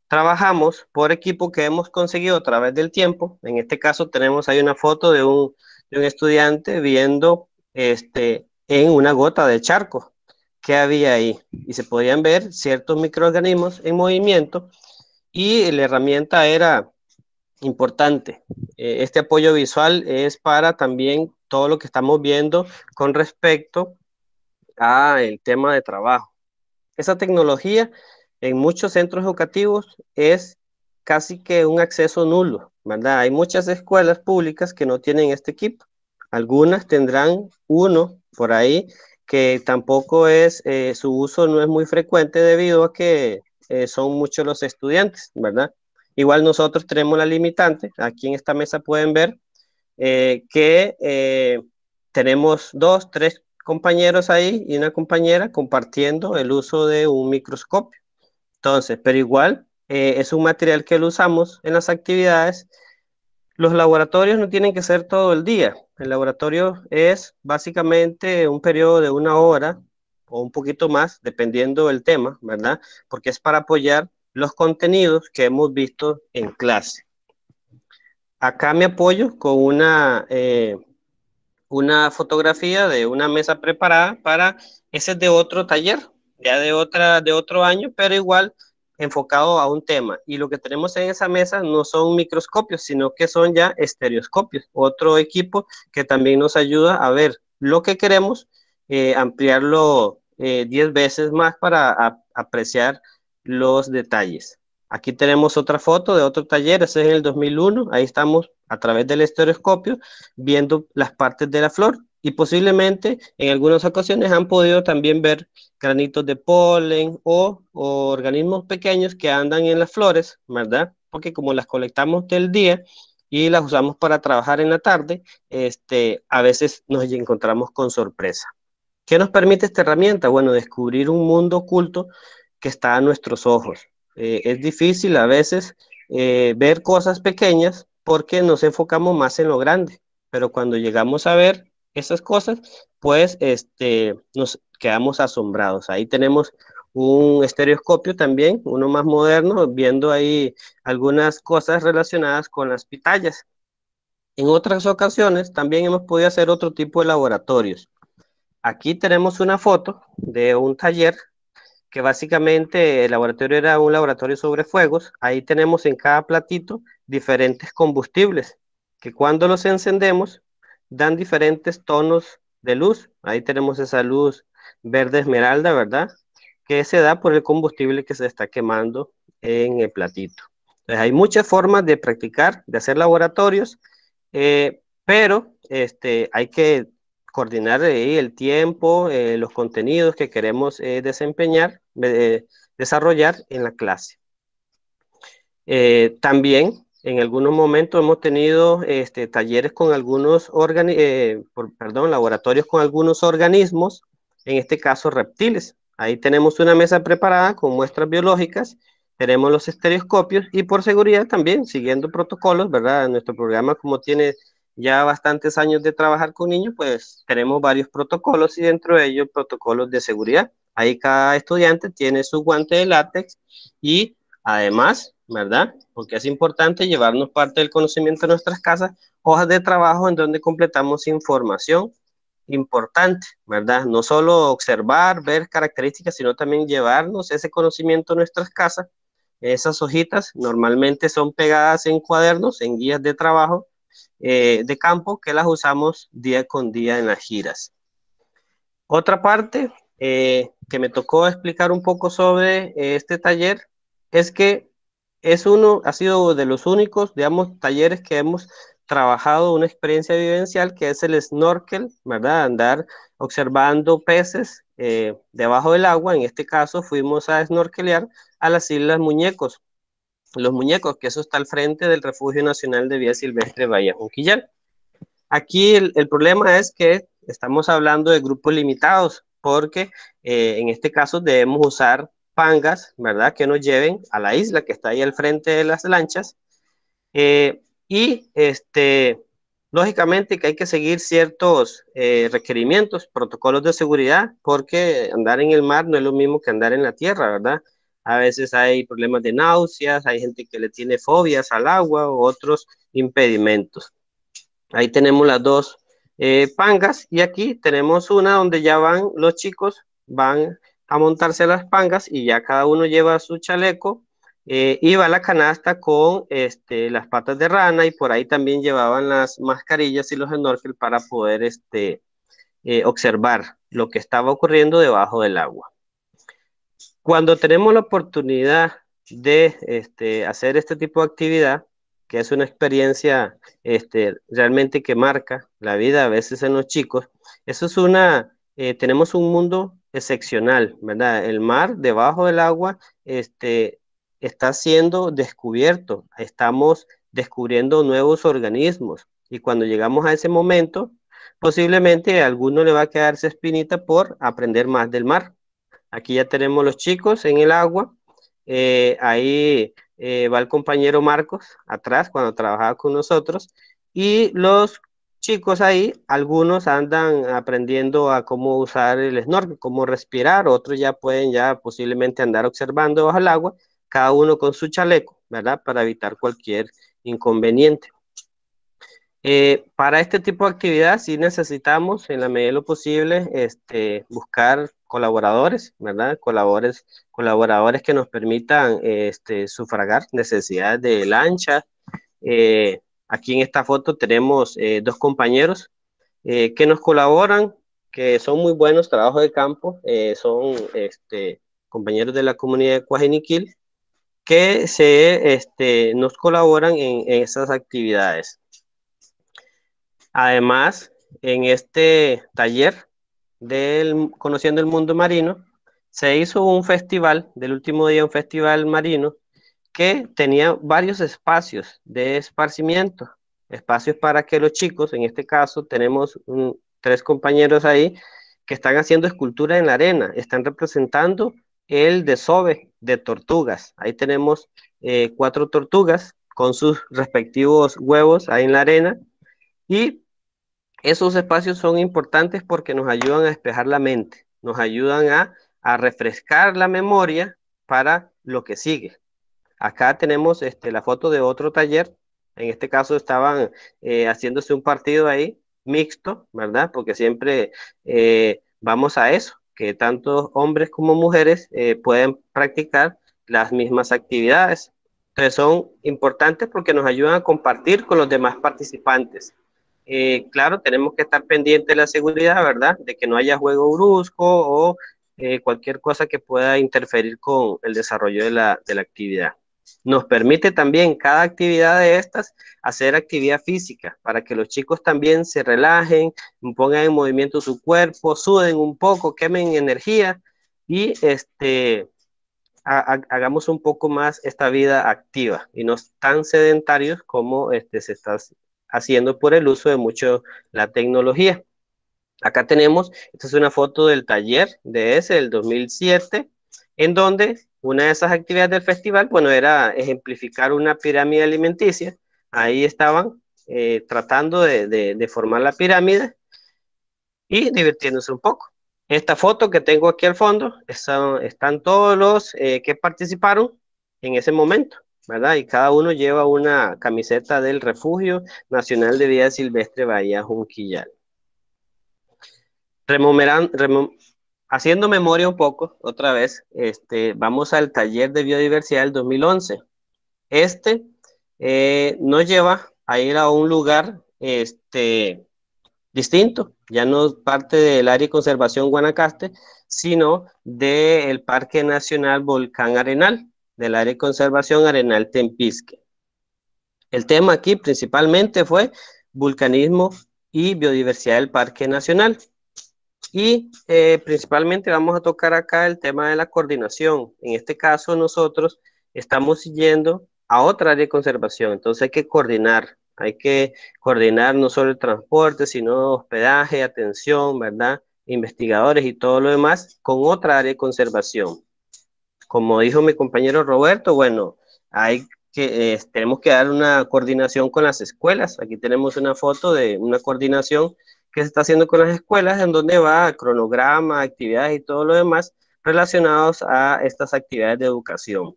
trabajamos por equipo que hemos conseguido a través del tiempo. En este caso tenemos ahí una foto de un, de un estudiante viendo este, en una gota de charco que había ahí y se podían ver ciertos microorganismos en movimiento y la herramienta era importante. Eh, este apoyo visual es para también todo lo que estamos viendo con respecto a el tema de trabajo. Esa tecnología en muchos centros educativos es casi que un acceso nulo, ¿verdad? Hay muchas escuelas públicas que no tienen este equipo. Algunas tendrán uno por ahí que tampoco es, eh, su uso no es muy frecuente debido a que eh, son muchos los estudiantes, ¿verdad? Igual nosotros tenemos la limitante, aquí en esta mesa pueden ver eh, que tenemos dos, tres compañeros ahí y una compañera compartiendo el uso de un microscopio. Entonces, pero igual es un material que lo usamos en las actividades. Los laboratorios no tienen que ser todo el día, el laboratorio es básicamente un periodo de una hora o un poquito más, dependiendo del tema, ¿verdad? Porque es para apoyar los contenidos que hemos visto en clase. Acá me apoyo con una, eh, una fotografía de una mesa preparada para, ese es de otro taller, ya de, otra, de otro año, pero igual enfocado a un tema. Y lo que tenemos en esa mesa no son microscopios, sino que son ya estereoscopios, otro equipo que también nos ayuda a ver lo que queremos, eh, ampliarlo 10 eh, veces más para apreciar los detalles. Aquí tenemos otra foto de otro taller, ese es en el 2001, ahí estamos a través del estereoscopio viendo las partes de la flor y posiblemente en algunas ocasiones han podido también ver granitos de polen o, organismos pequeños que andan en las flores, ¿verdad? Porque como las colectamos del día y las usamos para trabajar en la tarde, este, a veces nos encontramos con sorpresa. ¿Qué nos permite esta herramienta? Bueno, descubrir un mundo oculto que está a nuestros ojos. Eh, es difícil a veces eh, ver cosas pequeñas porque nos enfocamos más en lo grande, pero cuando llegamos a ver esas cosas, pues este, nos quedamos asombrados. Ahí tenemos un estereoscopio también, uno más moderno, viendo ahí algunas cosas relacionadas con las pitayas. En otras ocasiones también hemos podido hacer otro tipo de laboratorios. Aquí tenemos una foto de un taller que básicamente el laboratorio era un laboratorio sobre fuegos. Ahí tenemos en cada platito diferentes combustibles que cuando los encendemos dan diferentes tonos de luz. Ahí tenemos esa luz verde esmeralda, ¿verdad? Que se da por el combustible que se está quemando en el platito. Entonces, hay muchas formas de practicar, de hacer laboratorios, eh, pero este, hay que coordinar el tiempo, eh, los contenidos que queremos eh, desempeñar, desarrollar en la clase. también en algunos momentos hemos tenido este, talleres con algunos eh, laboratorios con algunos organismos, en este caso reptiles. Ahí tenemos una mesa preparada con muestras biológicas, tenemos los estereoscopios y por seguridad también, siguiendo protocolos, ¿verdad? Nuestro programa como tiene ya bastantes años de trabajar con niños, pues tenemos varios protocolos y dentro de ellos protocolos de seguridad. Ahí cada estudiante tiene su guante de látex y además ¿verdad? Porque es importante llevarnos parte del conocimiento a nuestras casas, hojas de trabajo en donde completamos información importante, ¿verdad? No solo observar, ver características, sino también llevarnos ese conocimiento a nuestras casas. Esas hojitas normalmente son pegadas en cuadernos, en guías de trabajo eh, de campo que las usamos día con día en las giras. Otra parte eh, que me tocó explicar un poco sobre este taller es que es uno, ha sido de los únicos, digamos, talleres que hemos trabajado una experiencia vivencial que es el snorkel, ¿verdad? Andar observando peces eh, debajo del agua. En este caso fuimos a snorkelear a las Islas Muñecos. Los Muñecos, que eso está al frente del Refugio Nacional de Vía Silvestre Bahía Junquillar. Aquí el, problema es que estamos hablando de grupos limitados, porque eh, en este caso debemos usar pangas, ¿verdad? Que nos lleven a la isla que está ahí al frente de las lanchas. Eh, y este, lógicamente que hay que seguir ciertos eh, requerimientos, protocolos de seguridad, porque andar en el mar no es lo mismo que andar en la tierra, ¿verdad? A veces hay problemas de náuseas, hay gente que le tiene fobias al agua u otros impedimentos. Ahí tenemos las dos eh, pangas y aquí tenemos una donde ya van los chicos, van a montarse las pangas y ya cada uno lleva su chaleco eh, iba la canasta con este, las patas de rana y por ahí también llevaban las mascarillas y los snorkel para poder este, eh, observar lo que estaba ocurriendo debajo del agua. Cuando tenemos la oportunidad de este, hacer este tipo de actividad, que es una experiencia este, realmente que marca la vida a veces en los chicos, eso es una, eh, tenemos un mundo excepcional, ¿verdad? El mar debajo del agua este, está siendo descubierto, estamos descubriendo nuevos organismos y cuando llegamos a ese momento, posiblemente a alguno le va a quedarse espinita por aprender más del mar. Aquí ya tenemos los chicos en el agua, eh, ahí eh, va el compañero Marcos atrás cuando trabajaba con nosotros y los chicos ahí, algunos andan aprendiendo a cómo usar el snorkel, cómo respirar, otros ya pueden ya posiblemente andar observando bajo el agua, cada uno con su chaleco, ¿verdad? Para evitar cualquier inconveniente. Eh, para este tipo de actividad sí necesitamos, en la medida de lo posible, este, buscar colaboradores, ¿verdad? Colaboradores, colaboradores que nos permitan este, sufragar necesidades de lancha, eh, Aquí en esta foto tenemos eh, dos compañeros eh, que nos colaboran, que son muy buenos trabajos de campo, eh, son este, compañeros de la comunidad de Cuajiniquil, que se, este, nos colaboran en, esas actividades. Además, en este taller del Conociendo el Mundo Marino, se hizo un festival, del último día un festival marino, que tenía varios espacios de esparcimiento, espacios para que los chicos, en este caso tenemos tres compañeros ahí, que están haciendo escultura en la arena, están representando el desove de tortugas. Ahí tenemos eh, cuatro tortugas con sus respectivos huevos ahí en la arena y esos espacios son importantes porque nos ayudan a despejar la mente, nos ayudan a, refrescar la memoria para lo que sigue. Acá tenemos este, la foto de otro taller, en este caso estaban eh, haciéndose un partido ahí mixto, ¿verdad? Porque siempre eh, vamos a eso, que tanto hombres como mujeres eh, pueden practicar las mismas actividades. Entonces son importantes porque nos ayudan a compartir con los demás participantes. Eh, claro, tenemos que estar pendientes de la seguridad, ¿verdad? De que no haya juego brusco o eh, cualquier cosa que pueda interferir con el desarrollo de la, de la actividad. Nos permite también cada actividad de estas hacer actividad física para que los chicos también se relajen, pongan en movimiento su cuerpo, suden un poco, quemen energía y este, hagamos un poco más esta vida activa y no tan sedentarios como este, se está haciendo por el uso de mucho la tecnología. Acá tenemos, esta es una foto del taller de ese, del 2007, en donde una de esas actividades del festival, bueno, era ejemplificar una pirámide alimenticia. Ahí estaban eh, tratando de, formar la pirámide y divirtiéndose un poco. Esta foto que tengo aquí al fondo, están, todos los eh, que participaron en ese momento. ¿verdad? Y cada uno lleva una camiseta del Refugio Nacional de Vida Silvestre Bahía Junquillal. Haciendo memoria un poco, otra vez, este, vamos al taller de biodiversidad del 2011. Este eh, nos lleva a ir a un lugar este, distinto, ya no parte del área de conservación Guanacaste, sino del Parque Nacional Volcán Arenal del área de conservación Arenal Tempisque. El tema aquí principalmente fue vulcanismo y biodiversidad del Parque Nacional. Y eh, principalmente vamos a tocar acá el tema de la coordinación. En este caso nosotros estamos siguiendo a otra área de conservación, entonces hay que coordinar, hay que coordinar no solo el transporte, sino hospedaje, atención, ¿verdad? Investigadores y todo lo demás con otra área de conservación como dijo mi compañero Roberto, bueno, hay que, tenemos que dar una coordinación con las escuelas. Aquí tenemos una foto de una coordinación que se está haciendo con las escuelas, en donde va cronograma, actividades y todo lo demás relacionados a estas actividades de educación.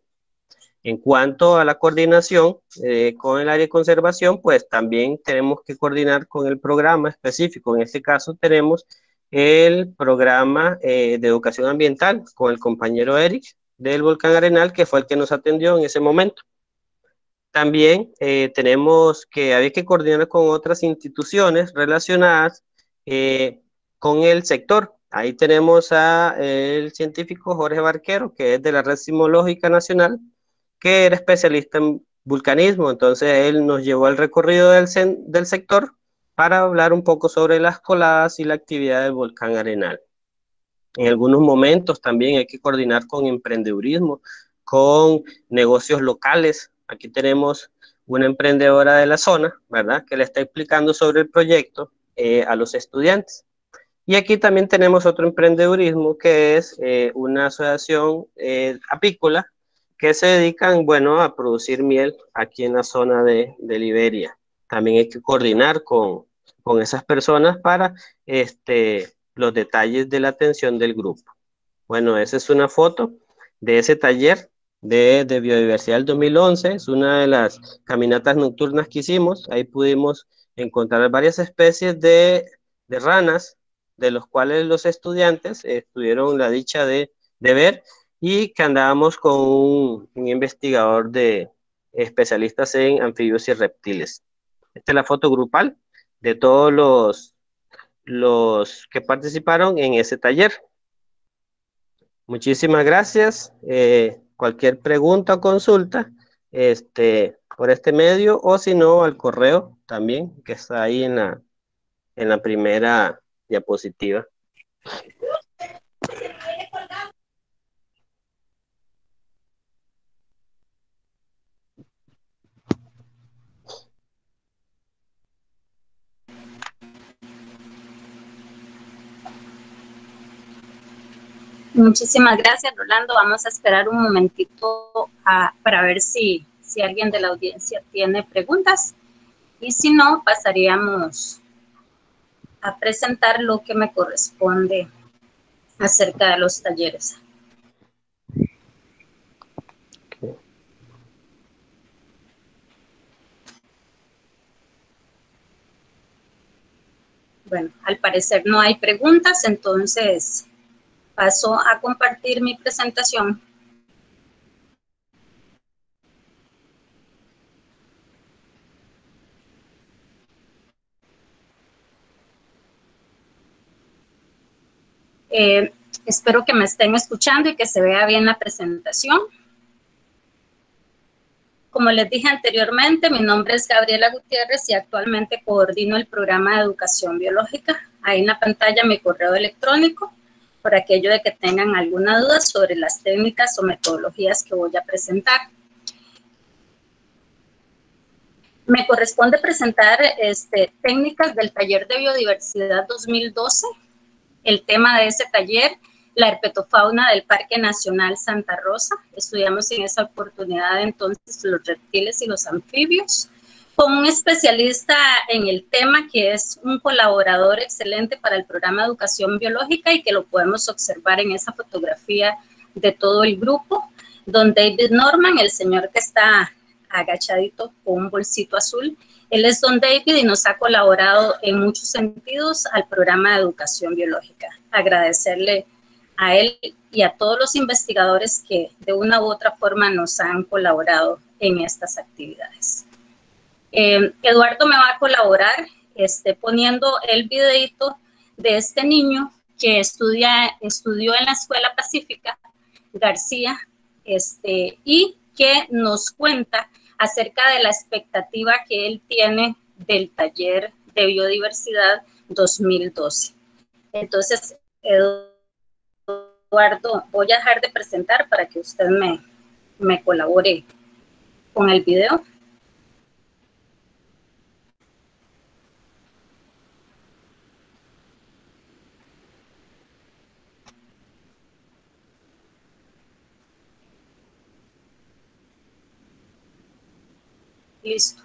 En cuanto a la coordinación eh, con el área de conservación, pues también tenemos que coordinar con el programa específico. En este caso tenemos el programa eh, de educación ambiental con el compañero Eric, del volcán Arenal, que fue el que nos atendió en ese momento. También eh, tenemos que había que coordinar con otras instituciones relacionadas eh, con el sector. Ahí tenemos a el científico Jorge Barquero, que es de la Red Sismológica Nacional, que era especialista en vulcanismo. Entonces él nos llevó al recorrido del, del sector para hablar un poco sobre las coladas y la actividad del volcán Arenal. En algunos momentos también hay que coordinar con emprendedurismo, con negocios locales. Aquí tenemos una emprendedora de la zona, ¿verdad? Que le está explicando sobre el proyecto eh, a los estudiantes. Y aquí también tenemos otro emprendedurismo que es eh, una asociación eh, apícola que se dedican, bueno, a producir miel aquí en la zona de, de Liberia. También hay que coordinar con, con esas personas para este, los detalles de la atención del grupo. Bueno, esa es una foto de ese taller de, biodiversidad del 2011. Es una de las caminatas nocturnas que hicimos. Ahí pudimos encontrar varias especies de, ranas, de los cuales los estudiantes eh, tuvieron la dicha de, ver y que andábamos con un, un, investigador de especialistas en anfibios y reptiles. Esta es la foto grupal de todos los los que participaron en ese taller. Muchísimas gracias. Eh, cualquier pregunta o consulta este, por este medio o si no al correo también que está ahí en la, en la primera diapositiva. Muchísimas gracias, Rolando. Vamos a esperar un momentito para ver si, si alguien de la audiencia tiene preguntas. Y si no, pasaríamos a presentar lo que me corresponde acerca de los talleres. Bueno, al parecer no hay preguntas, entonces paso a compartir mi presentación. Eh, espero que me estén escuchando y que se vea bien la presentación. Como les dije anteriormente, mi nombre es Gabriela Gutiérrez y actualmente coordino el programa de educación biológica. Ahí en la pantalla mi correo electrónico por aquello de que tengan alguna duda sobre las técnicas o metodologías que voy a presentar. Me corresponde presentar este, técnicas del taller de biodiversidad 2012 el tema de ese taller, la herpetofauna del Parque Nacional Santa Rosa. Estudiamos en esa oportunidad entonces los reptiles y los anfibios con un especialista en el tema que es un colaborador excelente para el programa de educación biológica y que lo podemos observar en esa fotografía de todo el grupo, don David Norman, el señor que está agachadito con un bolsito azul, él es don David y nos ha colaborado en muchos sentidos al programa de educación biológica. Agradecerle a él y a todos los investigadores que de una u otra forma nos han colaborado en estas actividades. Eh, Eduardo me va a colaborar este, poniendo el videito de este niño que estudia, estudió en la Escuela Pacífica García este, y que nos cuenta acerca de la expectativa que él tiene del taller de biodiversidad 2012. Entonces, Eduardo, voy a dejar de presentar para que usted me, me colabore con el video. Listo.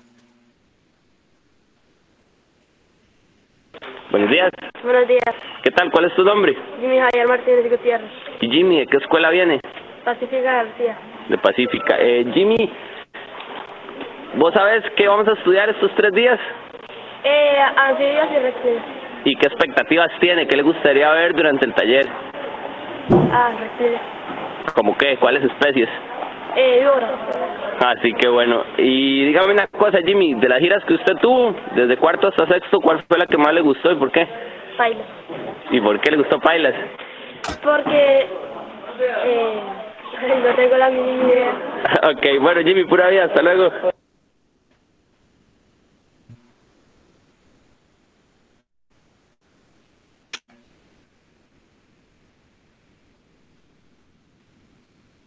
Buenos días. Buenos días. ¿Qué tal? ¿Cuál es tu nombre? Jimmy Javier Martínez Gutiérrez. ¿Y Jimmy, de qué escuela viene? Pacífica García. De Pacífica. Eh, Jimmy, ¿vos sabes qué vamos a estudiar estos tres días? Eh, anfibios y reptiles. ¿Y qué expectativas tiene? ¿Qué le gustaría ver durante el taller? Ah, reptiles. ¿Cómo qué? ¿Cuáles especies? Eh, Así que bueno, y dígame una cosa, Jimmy, de las giras que usted tuvo, desde cuarto hasta sexto, ¿cuál fue la que más le gustó y por qué? Pailas. ¿Y por qué le gustó Pailas? Porque eh, (laughs) no tengo la mínima idea. (laughs) ok, bueno, Jimmy, pura vida, hasta luego.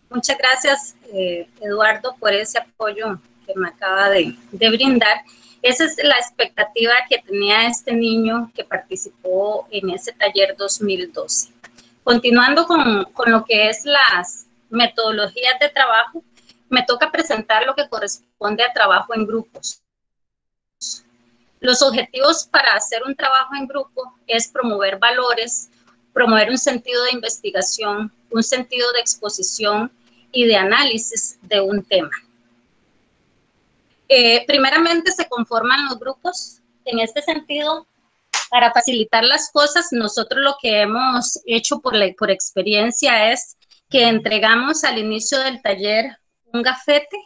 Muchas gracias, eh, Eduardo, por ese apoyo que me acaba de, brindar. Esa es la expectativa que tenía este niño que participó en ese taller 2012. Continuando con, con lo que es las metodologías de trabajo, me toca presentar lo que corresponde a trabajo en grupos. Los objetivos para hacer un trabajo en grupo es promover valores, promover un sentido de investigación, un sentido de exposición, y de análisis de un tema. Eh, primeramente se conforman los grupos. En este sentido, para facilitar las cosas, nosotros lo que hemos hecho por, experiencia es que entregamos al inicio del taller un gafete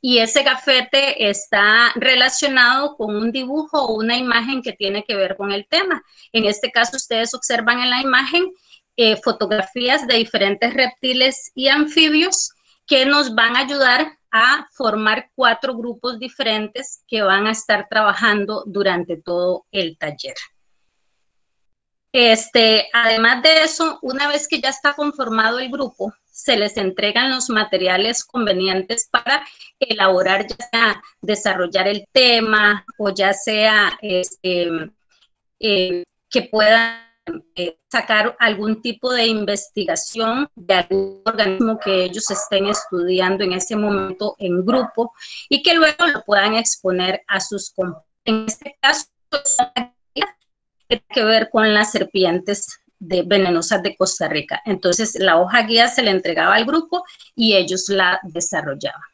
y ese gafete está relacionado con un dibujo o una imagen que tiene que ver con el tema. En este caso, ustedes observan en la imagen eh, fotografías de diferentes reptiles y anfibios que nos van a ayudar a formar cuatro grupos diferentes que van a estar trabajando durante todo el taller. Este, además de eso, una vez que ya está conformado el grupo, se les entregan los materiales convenientes para elaborar, ya sea desarrollar el tema o ya sea este, eh, que puedan eh, sacar algún tipo de investigación de algún organismo que ellos estén estudiando en ese momento en grupo y que luego lo puedan exponer a sus compañeros. En este caso, tiene que ver con las serpientes venenosas de Costa Rica. Entonces, la hoja guía se le entregaba al grupo y ellos la desarrollaban.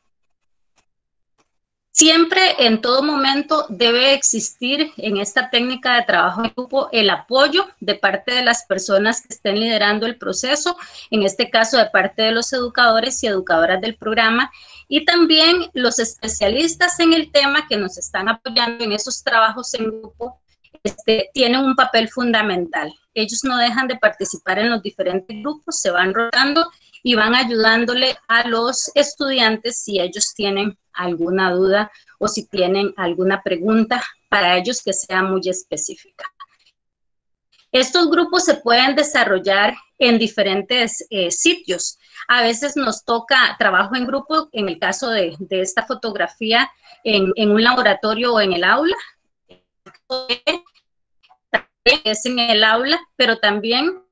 Siempre, en todo momento, debe existir en esta técnica de trabajo en grupo el apoyo de parte de las personas que estén liderando el proceso, en este caso de parte de los educadores y educadoras del programa, y también los especialistas en el tema que nos están apoyando en esos trabajos en grupo, este, tienen un papel fundamental. Ellos no dejan de participar en los diferentes grupos, se van rotando y van ayudándole a los estudiantes si ellos tienen alguna duda o si tienen alguna pregunta para ellos que sea muy específica. Estos grupos se pueden desarrollar en diferentes eh, sitios. A veces nos toca trabajo en grupo, en el caso de, esta fotografía, en, en, un laboratorio o en el aula. Es en el aula, pero también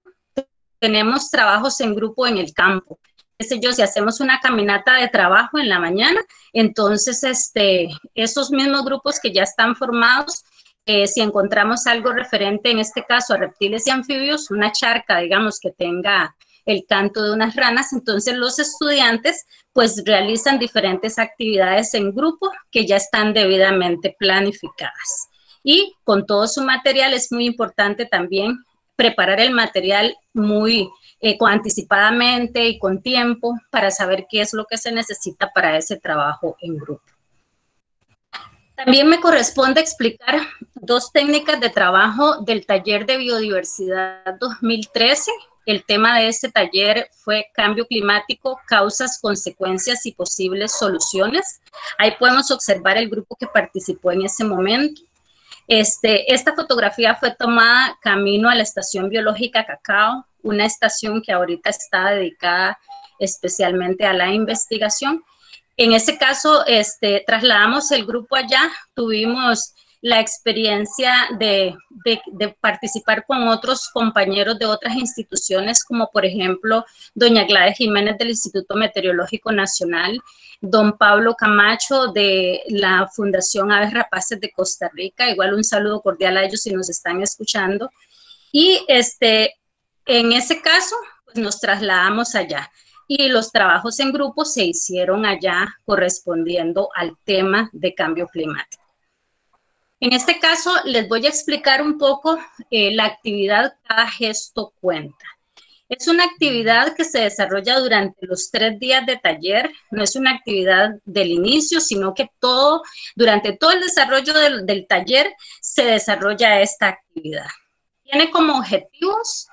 tenemos trabajos en grupo en el campo. Qué yo, si hacemos una caminata de trabajo en la mañana, entonces este, esos mismos grupos que ya están formados, eh, si encontramos algo referente, en este caso a reptiles y anfibios, una charca, digamos, que tenga el canto de unas ranas, entonces los estudiantes pues realizan diferentes actividades en grupo que ya están debidamente planificadas. Y con todo su material es muy importante también preparar el material muy eh, anticipadamente y con tiempo para saber qué es lo que se necesita para ese trabajo en grupo. También me corresponde explicar dos técnicas de trabajo del taller de biodiversidad 2013. El tema de este taller fue cambio climático, causas, consecuencias y posibles soluciones. Ahí podemos observar el grupo que participó en ese momento. Este, esta fotografía fue tomada camino a la estación biológica Cacao, una estación que ahorita está dedicada especialmente a la investigación. En ese caso, este, trasladamos el grupo allá, tuvimos la experiencia de, participar con otros compañeros de otras instituciones, como por ejemplo, doña Gladys Jiménez del Instituto Meteorológico Nacional, don Pablo Camacho de la Fundación Aves Rapaces de Costa Rica, igual un saludo cordial a ellos si nos están escuchando. Y este, en ese caso, pues nos trasladamos allá y los trabajos en grupo se hicieron allá correspondiendo al tema de cambio climático. En este caso, les voy a explicar un poco eh, la actividad Cada Gesto Cuenta. Es una actividad que se desarrolla durante los tres días de taller. No es una actividad del inicio, sino que todo, durante todo el desarrollo del, del taller se desarrolla esta actividad. Tiene como objetivos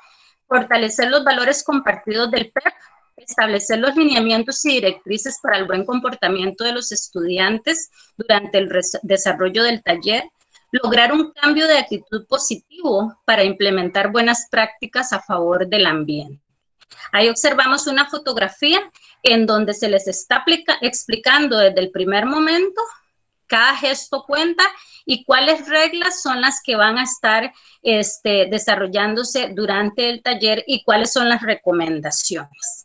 fortalecer los valores compartidos del PEP, establecer los lineamientos y directrices para el buen comportamiento de los estudiantes durante el desarrollo del taller, lograr un cambio de actitud positivo para implementar buenas prácticas a favor del ambiente. Ahí observamos una fotografía en donde se les está explicando desde el primer momento cada gesto cuenta y cuáles reglas son las que van a estar este, desarrollándose durante el taller y cuáles son las recomendaciones.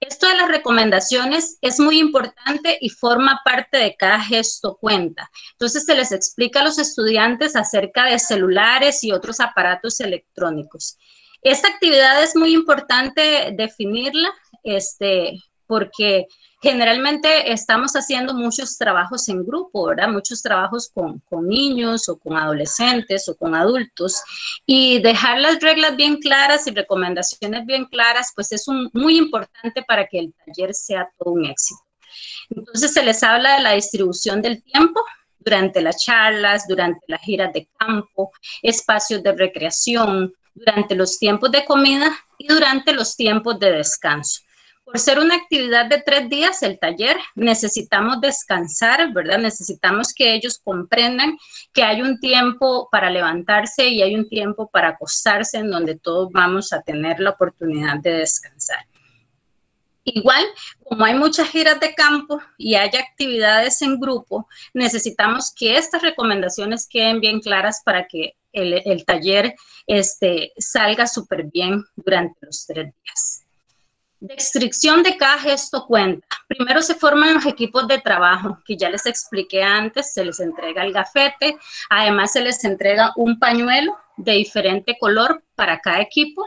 Esto de las recomendaciones es muy importante y forma parte de cada gesto cuenta. Entonces se les explica a los estudiantes acerca de celulares y otros aparatos electrónicos. Esta actividad es muy importante definirla, este, porque generalmente estamos haciendo muchos trabajos en grupo, ¿verdad? Muchos trabajos con, niños o con adolescentes o con adultos y dejar las reglas bien claras y recomendaciones bien claras, pues es muy importante para que el taller sea todo un éxito. Entonces se les habla de la distribución del tiempo durante las charlas, durante las giras de campo, espacios de recreación, durante los tiempos de comida y durante los tiempos de descanso por ser una actividad de tres días, el taller, necesitamos descansar, ¿verdad? Necesitamos que ellos comprendan que hay un tiempo para levantarse y hay un tiempo para acostarse en donde todos vamos a tener la oportunidad de descansar. Igual, como hay muchas giras de campo y hay actividades en grupo, necesitamos que estas recomendaciones queden bien claras para que el, taller este, salga súper bien durante los tres días. Descripción de cada gesto cuenta. Primero se forman los equipos de trabajo, que ya les expliqué antes, se les entrega el gafete, además se les entrega un pañuelo de diferente color para cada equipo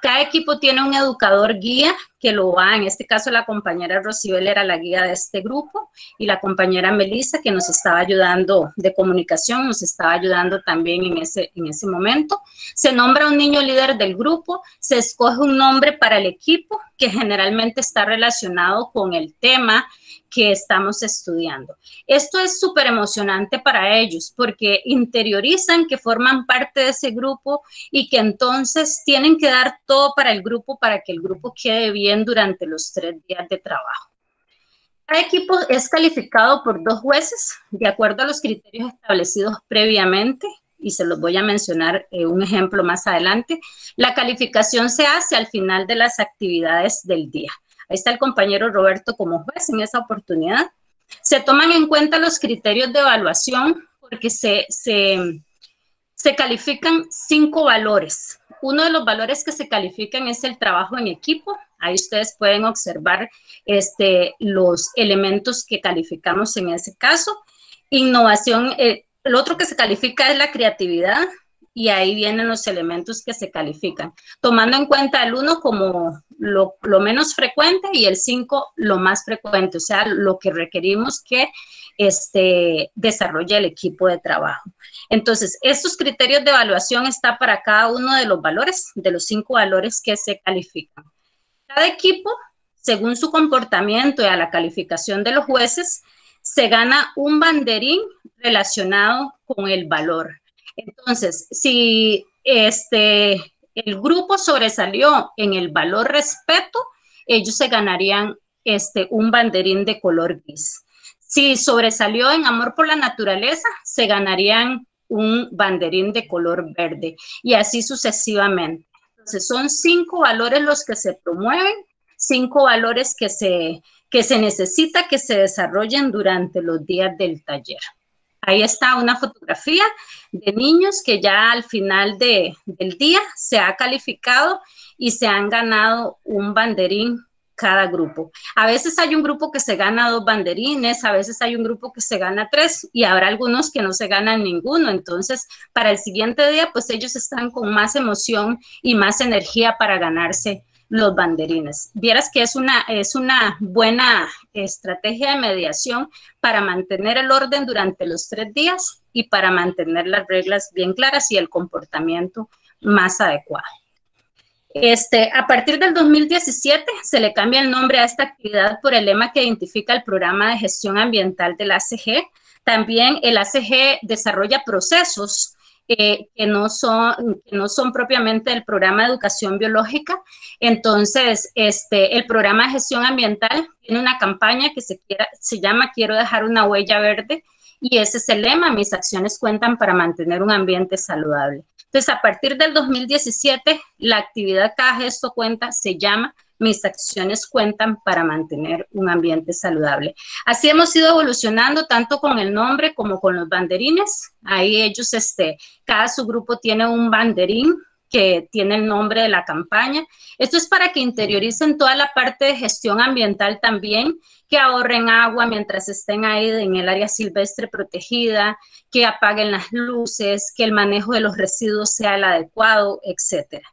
cada equipo tiene un educador guía que lo va, en este caso la compañera Rosibel era la guía de este grupo y la compañera Melissa que nos estaba ayudando de comunicación, nos estaba ayudando también en ese, en ese momento. Se nombra un niño líder del grupo, se escoge un nombre para el equipo que generalmente está relacionado con el tema que estamos estudiando. Esto es súper emocionante para ellos porque interiorizan que forman parte de ese grupo y que entonces tienen que dar todo para el grupo para que el grupo quede bien durante los tres días de trabajo. Cada equipo es calificado por dos jueces de acuerdo a los criterios establecidos previamente y se los voy a mencionar eh, un ejemplo más adelante. La calificación se hace al final de las actividades del día. Ahí está el compañero Roberto como juez en esa oportunidad. Se toman en cuenta los criterios de evaluación porque se, se, se califican cinco valores. Uno de los valores que se califican es el trabajo en equipo. Ahí ustedes pueden observar este, los elementos que calificamos en ese caso. Innovación, eh, el otro que se califica es la creatividad, y ahí vienen los elementos que se califican, tomando en cuenta el 1 como lo, menos frecuente y el 5 lo más frecuente, o sea, lo que requerimos que este, desarrolle el equipo de trabajo. Entonces, estos criterios de evaluación están para cada uno de los valores, de los cinco valores que se califican. Cada equipo, según su comportamiento y a la calificación de los jueces, se gana un banderín relacionado con el valor. Entonces, si este, el grupo sobresalió en el valor respeto, ellos se ganarían este, un banderín de color gris. Si sobresalió en amor por la naturaleza, se ganarían un banderín de color verde y así sucesivamente. Entonces, son cinco valores los que se promueven, cinco valores que se, que se necesita que se desarrollen durante los días del taller. Ahí está una fotografía de niños que ya al final del día se ha calificado y se han ganado un banderín cada grupo. A veces hay un grupo que se gana dos banderines, a veces hay un grupo que se gana tres y habrá algunos que no se ganan ninguno. Entonces, para el siguiente día, pues ellos están con más emoción y más energía para ganarse los banderines. Vieras que es una, es una buena estrategia de mediación para mantener el orden durante los tres días y para mantener las reglas bien claras y el comportamiento más adecuado. Este, a partir del 2017 se le cambia el nombre a esta actividad por el lema que identifica el programa de gestión ambiental del ACG. También el ACG desarrolla procesos que, no son, que no son propiamente del programa de educación biológica. Entonces, este, el programa de gestión ambiental tiene una campaña que se, quiera, se llama Quiero dejar una huella verde y ese es el lema, mis acciones cuentan para mantener un ambiente saludable. Entonces, a partir del 2017, la actividad Cada Gesto Cuenta se llama mis acciones cuentan para mantener un ambiente saludable. Así hemos ido evolucionando tanto con el nombre como con los banderines. Ahí ellos, este, cada subgrupo tiene un banderín que tiene el nombre de la campaña. Esto es para que interioricen toda la parte de gestión ambiental también, que ahorren agua mientras estén ahí en el área silvestre protegida, que apaguen las luces, que el manejo de los residuos sea el adecuado, etcétera.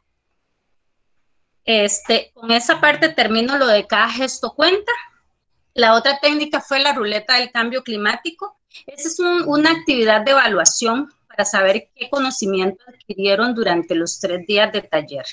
Este, con esa parte termino lo de cada gesto cuenta. La otra técnica fue la ruleta del cambio climático. Esa es una actividad de evaluación para saber qué conocimiento adquirieron durante los tres días de taller.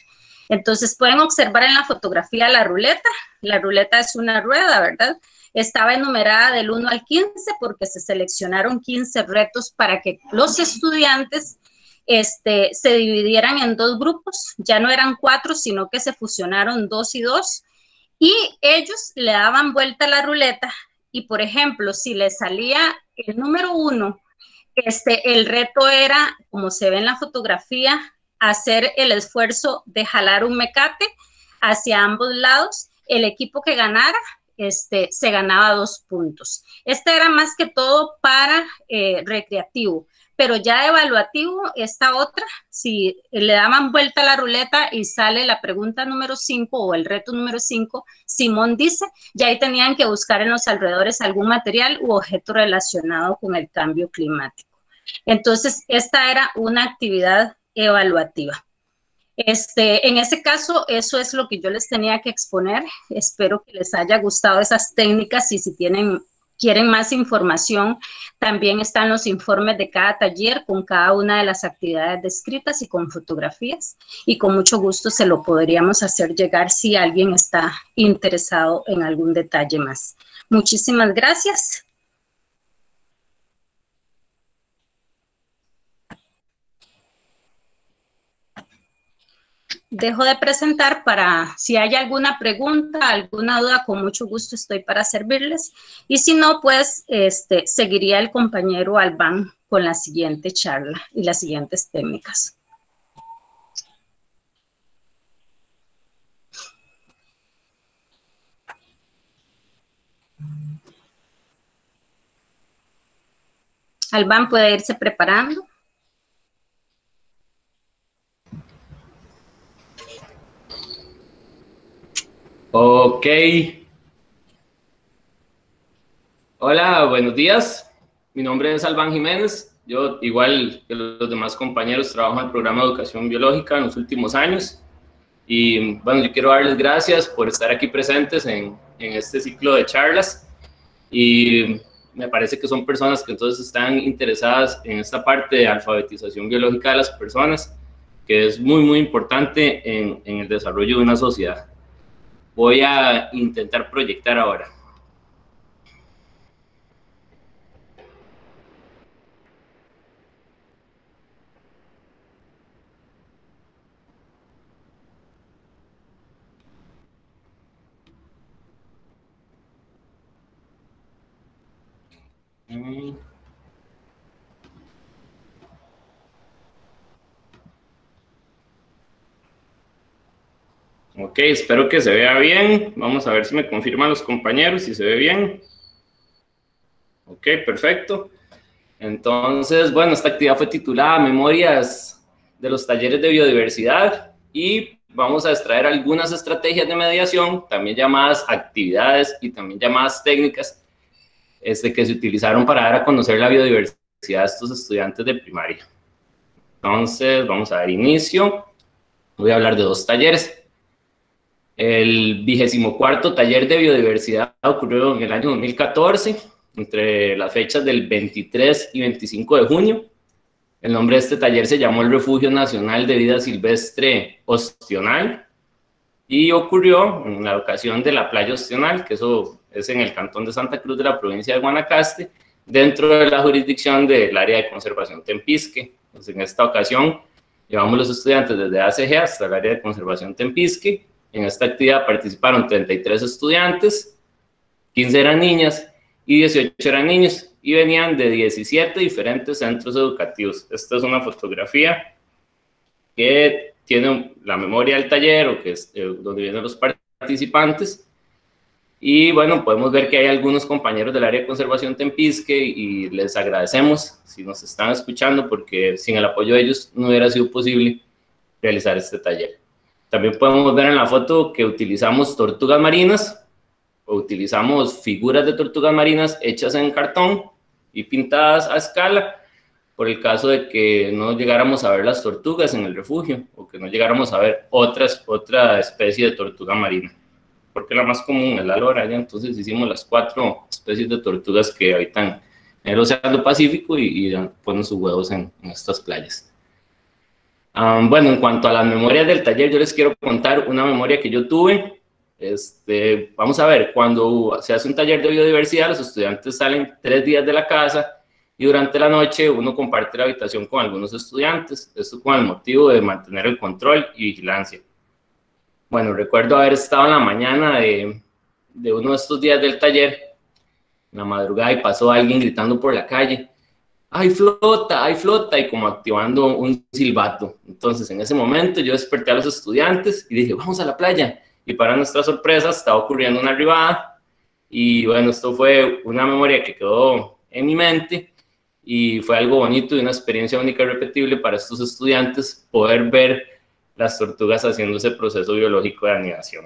Entonces pueden observar en la fotografía la ruleta. La ruleta es una rueda, ¿verdad? Estaba enumerada del 1 al 15 porque se seleccionaron 15 retos para que los estudiantes este, se dividieran en dos grupos, ya no eran cuatro, sino que se fusionaron dos y dos, Y ellos le daban vuelta a la ruleta y, por ejemplo, si le salía el número uno, este, el reto era, como se ve en la fotografía, hacer el esfuerzo de jalar un mecate hacia ambos lados. El equipo que ganara este, se ganaba dos puntos. Este era más que todo para eh, recreativo pero ya evaluativo, esta otra, si le daban vuelta a la ruleta y sale la pregunta número 5 o el reto número 5, Simón dice, ya ahí tenían que buscar en los alrededores algún material u objeto relacionado con el cambio climático. Entonces, esta era una actividad evaluativa. Este, en ese caso, eso es lo que yo les tenía que exponer. Espero que les haya gustado esas técnicas y si tienen quieren más información, también están los informes de cada taller con cada una de las actividades descritas y con fotografías. Y con mucho gusto se lo podríamos hacer llegar si alguien está interesado en algún detalle más. Muchísimas gracias. Dejo de presentar para si hay alguna pregunta, alguna duda, con mucho gusto estoy para servirles. Y si no, pues este, seguiría el compañero Albán con la siguiente charla y las siguientes técnicas. Albán puede irse preparando. Ok. Hola, buenos días. Mi nombre es Albán Jiménez. Yo, igual que los demás compañeros, trabajo en el programa de educación biológica en los últimos años. Y bueno, yo quiero darles gracias por estar aquí presentes en, en este ciclo de charlas. Y me parece que son personas que entonces están interesadas en esta parte de alfabetización biológica de las personas, que es muy, muy importante en, en el desarrollo de una sociedad voy a intentar proyectar ahora. Mm. Ok, espero que se vea bien. Vamos a ver si me confirman los compañeros si se ve bien. Ok, perfecto. Entonces, bueno, esta actividad fue titulada Memorias de los talleres de biodiversidad y vamos a extraer algunas estrategias de mediación, también llamadas actividades y también llamadas técnicas, este, que se utilizaron para dar a conocer la biodiversidad a estos estudiantes de primaria. Entonces, vamos a dar inicio. Voy a hablar de dos talleres. El vigésimo cuarto taller de biodiversidad ocurrió en el año 2014, entre las fechas del 23 y 25 de junio. El nombre de este taller se llamó el Refugio Nacional de Vida Silvestre Ostional y ocurrió en la ocasión de la playa Ostional, que eso es en el cantón de Santa Cruz de la provincia de Guanacaste, dentro de la jurisdicción del área de conservación Tempisque. en esta ocasión llevamos los estudiantes desde ACG hasta el área de conservación Tempisque en esta actividad participaron 33 estudiantes, 15 eran niñas y 18 eran niños y venían de 17 diferentes centros educativos. Esta es una fotografía que tiene la memoria del taller o que es eh, donde vienen los participantes. Y bueno, podemos ver que hay algunos compañeros del área de conservación Tempisque y les agradecemos si nos están escuchando porque sin el apoyo de ellos no hubiera sido posible realizar este taller. También podemos ver en la foto que utilizamos tortugas marinas o utilizamos figuras de tortugas marinas hechas en cartón y pintadas a escala por el caso de que no llegáramos a ver las tortugas en el refugio o que no llegáramos a ver otras, otra especie de tortuga marina, porque la más común es la lora, ¿ya? entonces hicimos las cuatro especies de tortugas que habitan en el Océano Pacífico y, ponen sus huevos en estas playas bueno, en cuanto a las memorias del taller, yo les quiero contar una memoria que yo tuve. Este, vamos a ver, cuando se hace un taller de biodiversidad, los estudiantes salen tres días de la casa y durante la noche uno comparte la habitación con algunos estudiantes. Esto con el motivo de mantener el control y vigilancia. bueno, recuerdo haber estado en la mañana de, de uno de estos días del taller, en la madrugada, y pasó alguien gritando por la calle, ¡ay, flota, ay, flota! Y como activando un silbato. Entonces, en ese momento yo desperté a los estudiantes y dije, vamos a la playa. Y para nuestra sorpresa estaba ocurriendo una arribada. Y bueno, esto fue una memoria que quedó en mi mente y fue algo bonito y una experiencia única y repetible para estos estudiantes poder ver las tortugas haciendo ese proceso biológico de anidación.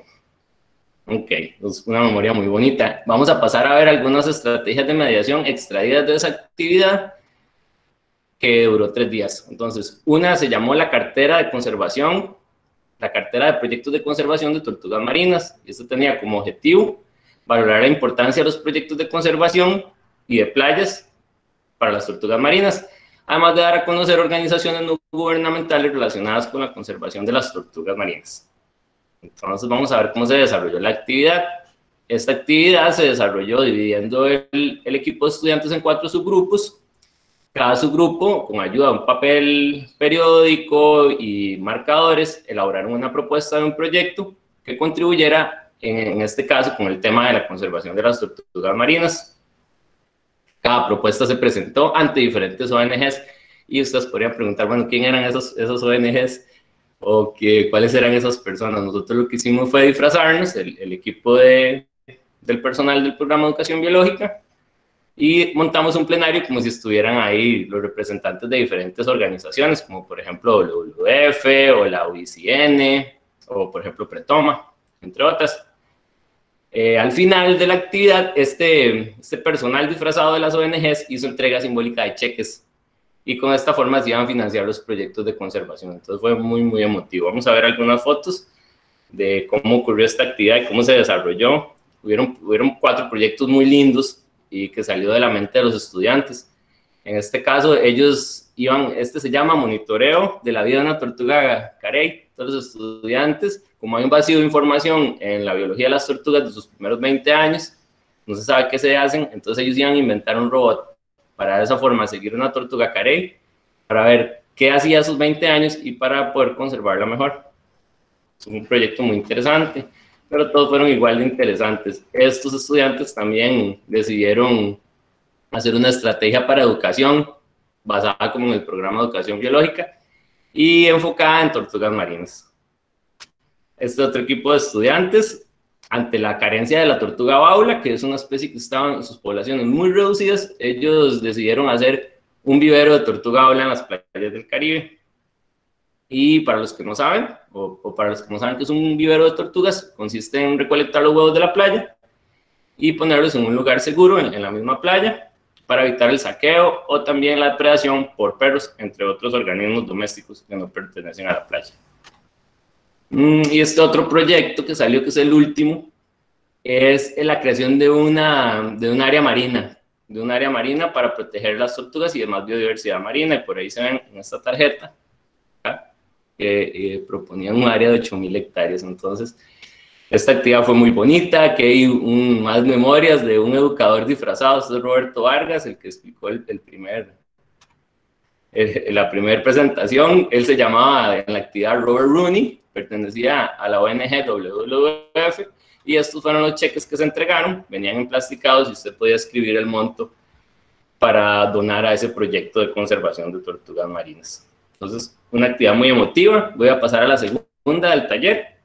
Ok, es una memoria muy bonita. Vamos a pasar a ver algunas estrategias de mediación extraídas de esa actividad que duró tres días. Entonces, una se llamó la cartera de conservación, la cartera de proyectos de conservación de tortugas marinas. Y esto tenía como objetivo valorar la importancia de los proyectos de conservación y de playas para las tortugas marinas, además de dar a conocer organizaciones no gubernamentales relacionadas con la conservación de las tortugas marinas. Entonces vamos a ver cómo se desarrolló la actividad. Esta actividad se desarrolló dividiendo el, el equipo de estudiantes en cuatro subgrupos. Cada subgrupo, con ayuda de un papel periódico y marcadores, elaboraron una propuesta de un proyecto que contribuyera, en, este caso, con el tema de la conservación de las tortugas marinas. Cada propuesta se presentó ante diferentes ONGs y ustedes podrían preguntar, bueno, ¿quién eran esos, esos ONGs? o que, cuáles eran esas personas. Nosotros lo que hicimos fue disfrazarnos, el, el equipo de, del personal del programa de educación biológica, y montamos un plenario como si estuvieran ahí los representantes de diferentes organizaciones, como por ejemplo WWF o la UICN, o por ejemplo Pretoma, entre otras. Eh, al final de la actividad, este, este personal disfrazado de las ONGs hizo entrega simbólica de cheques y con esta forma se iban a financiar los proyectos de conservación. Entonces fue muy, muy emotivo. Vamos a ver algunas fotos de cómo ocurrió esta actividad y cómo se desarrolló. Hubieron, hubieron cuatro proyectos muy lindos y que salió de la mente de los estudiantes. En este caso, ellos iban, este se llama monitoreo de la vida de una tortuga carey. Todos los estudiantes, como hay un vacío de información en la biología de las tortugas de sus primeros 20 años, no se sabe qué se hacen, entonces ellos iban a inventar un robot para de esa forma seguir una tortuga carey, para ver qué hacía sus 20 años y para poder conservarla mejor. Es un proyecto muy interesante, pero todos fueron igual de interesantes. Estos estudiantes también decidieron hacer una estrategia para educación basada como en el programa de educación biológica y enfocada en tortugas marinas. Este otro equipo de estudiantes ante la carencia de la tortuga baula, que es una especie que estaba en sus poblaciones muy reducidas, ellos decidieron hacer un vivero de tortuga baula en las playas del Caribe. Y para los que no saben, o, o, para los que no saben que es un vivero de tortugas, consiste en recolectar los huevos de la playa y ponerlos en un lugar seguro en, en la misma playa para evitar el saqueo o también la depredación por perros, entre otros organismos domésticos que no pertenecen a la playa. Mm, y este otro proyecto que salió, que es el último, es la creación de una, de un área marina, de un área marina para proteger las tortugas y demás biodiversidad marina. Y por ahí se ven en esta tarjeta que eh, proponían un área de 8.000 hectáreas. Entonces, esta actividad fue muy bonita, que hay más memorias de un educador disfrazado, este es Roberto Vargas, el que explicó el, primer, la primera presentación. Él se llamaba en la actividad Robert Rooney, pertenecía a la ONG WWF y estos fueron los cheques que se entregaron, venían emplasticados y usted podía escribir el monto para donar a ese proyecto de conservación de tortugas marinas. Entonces, una actividad muy emotiva. Voy a pasar a la segunda del taller.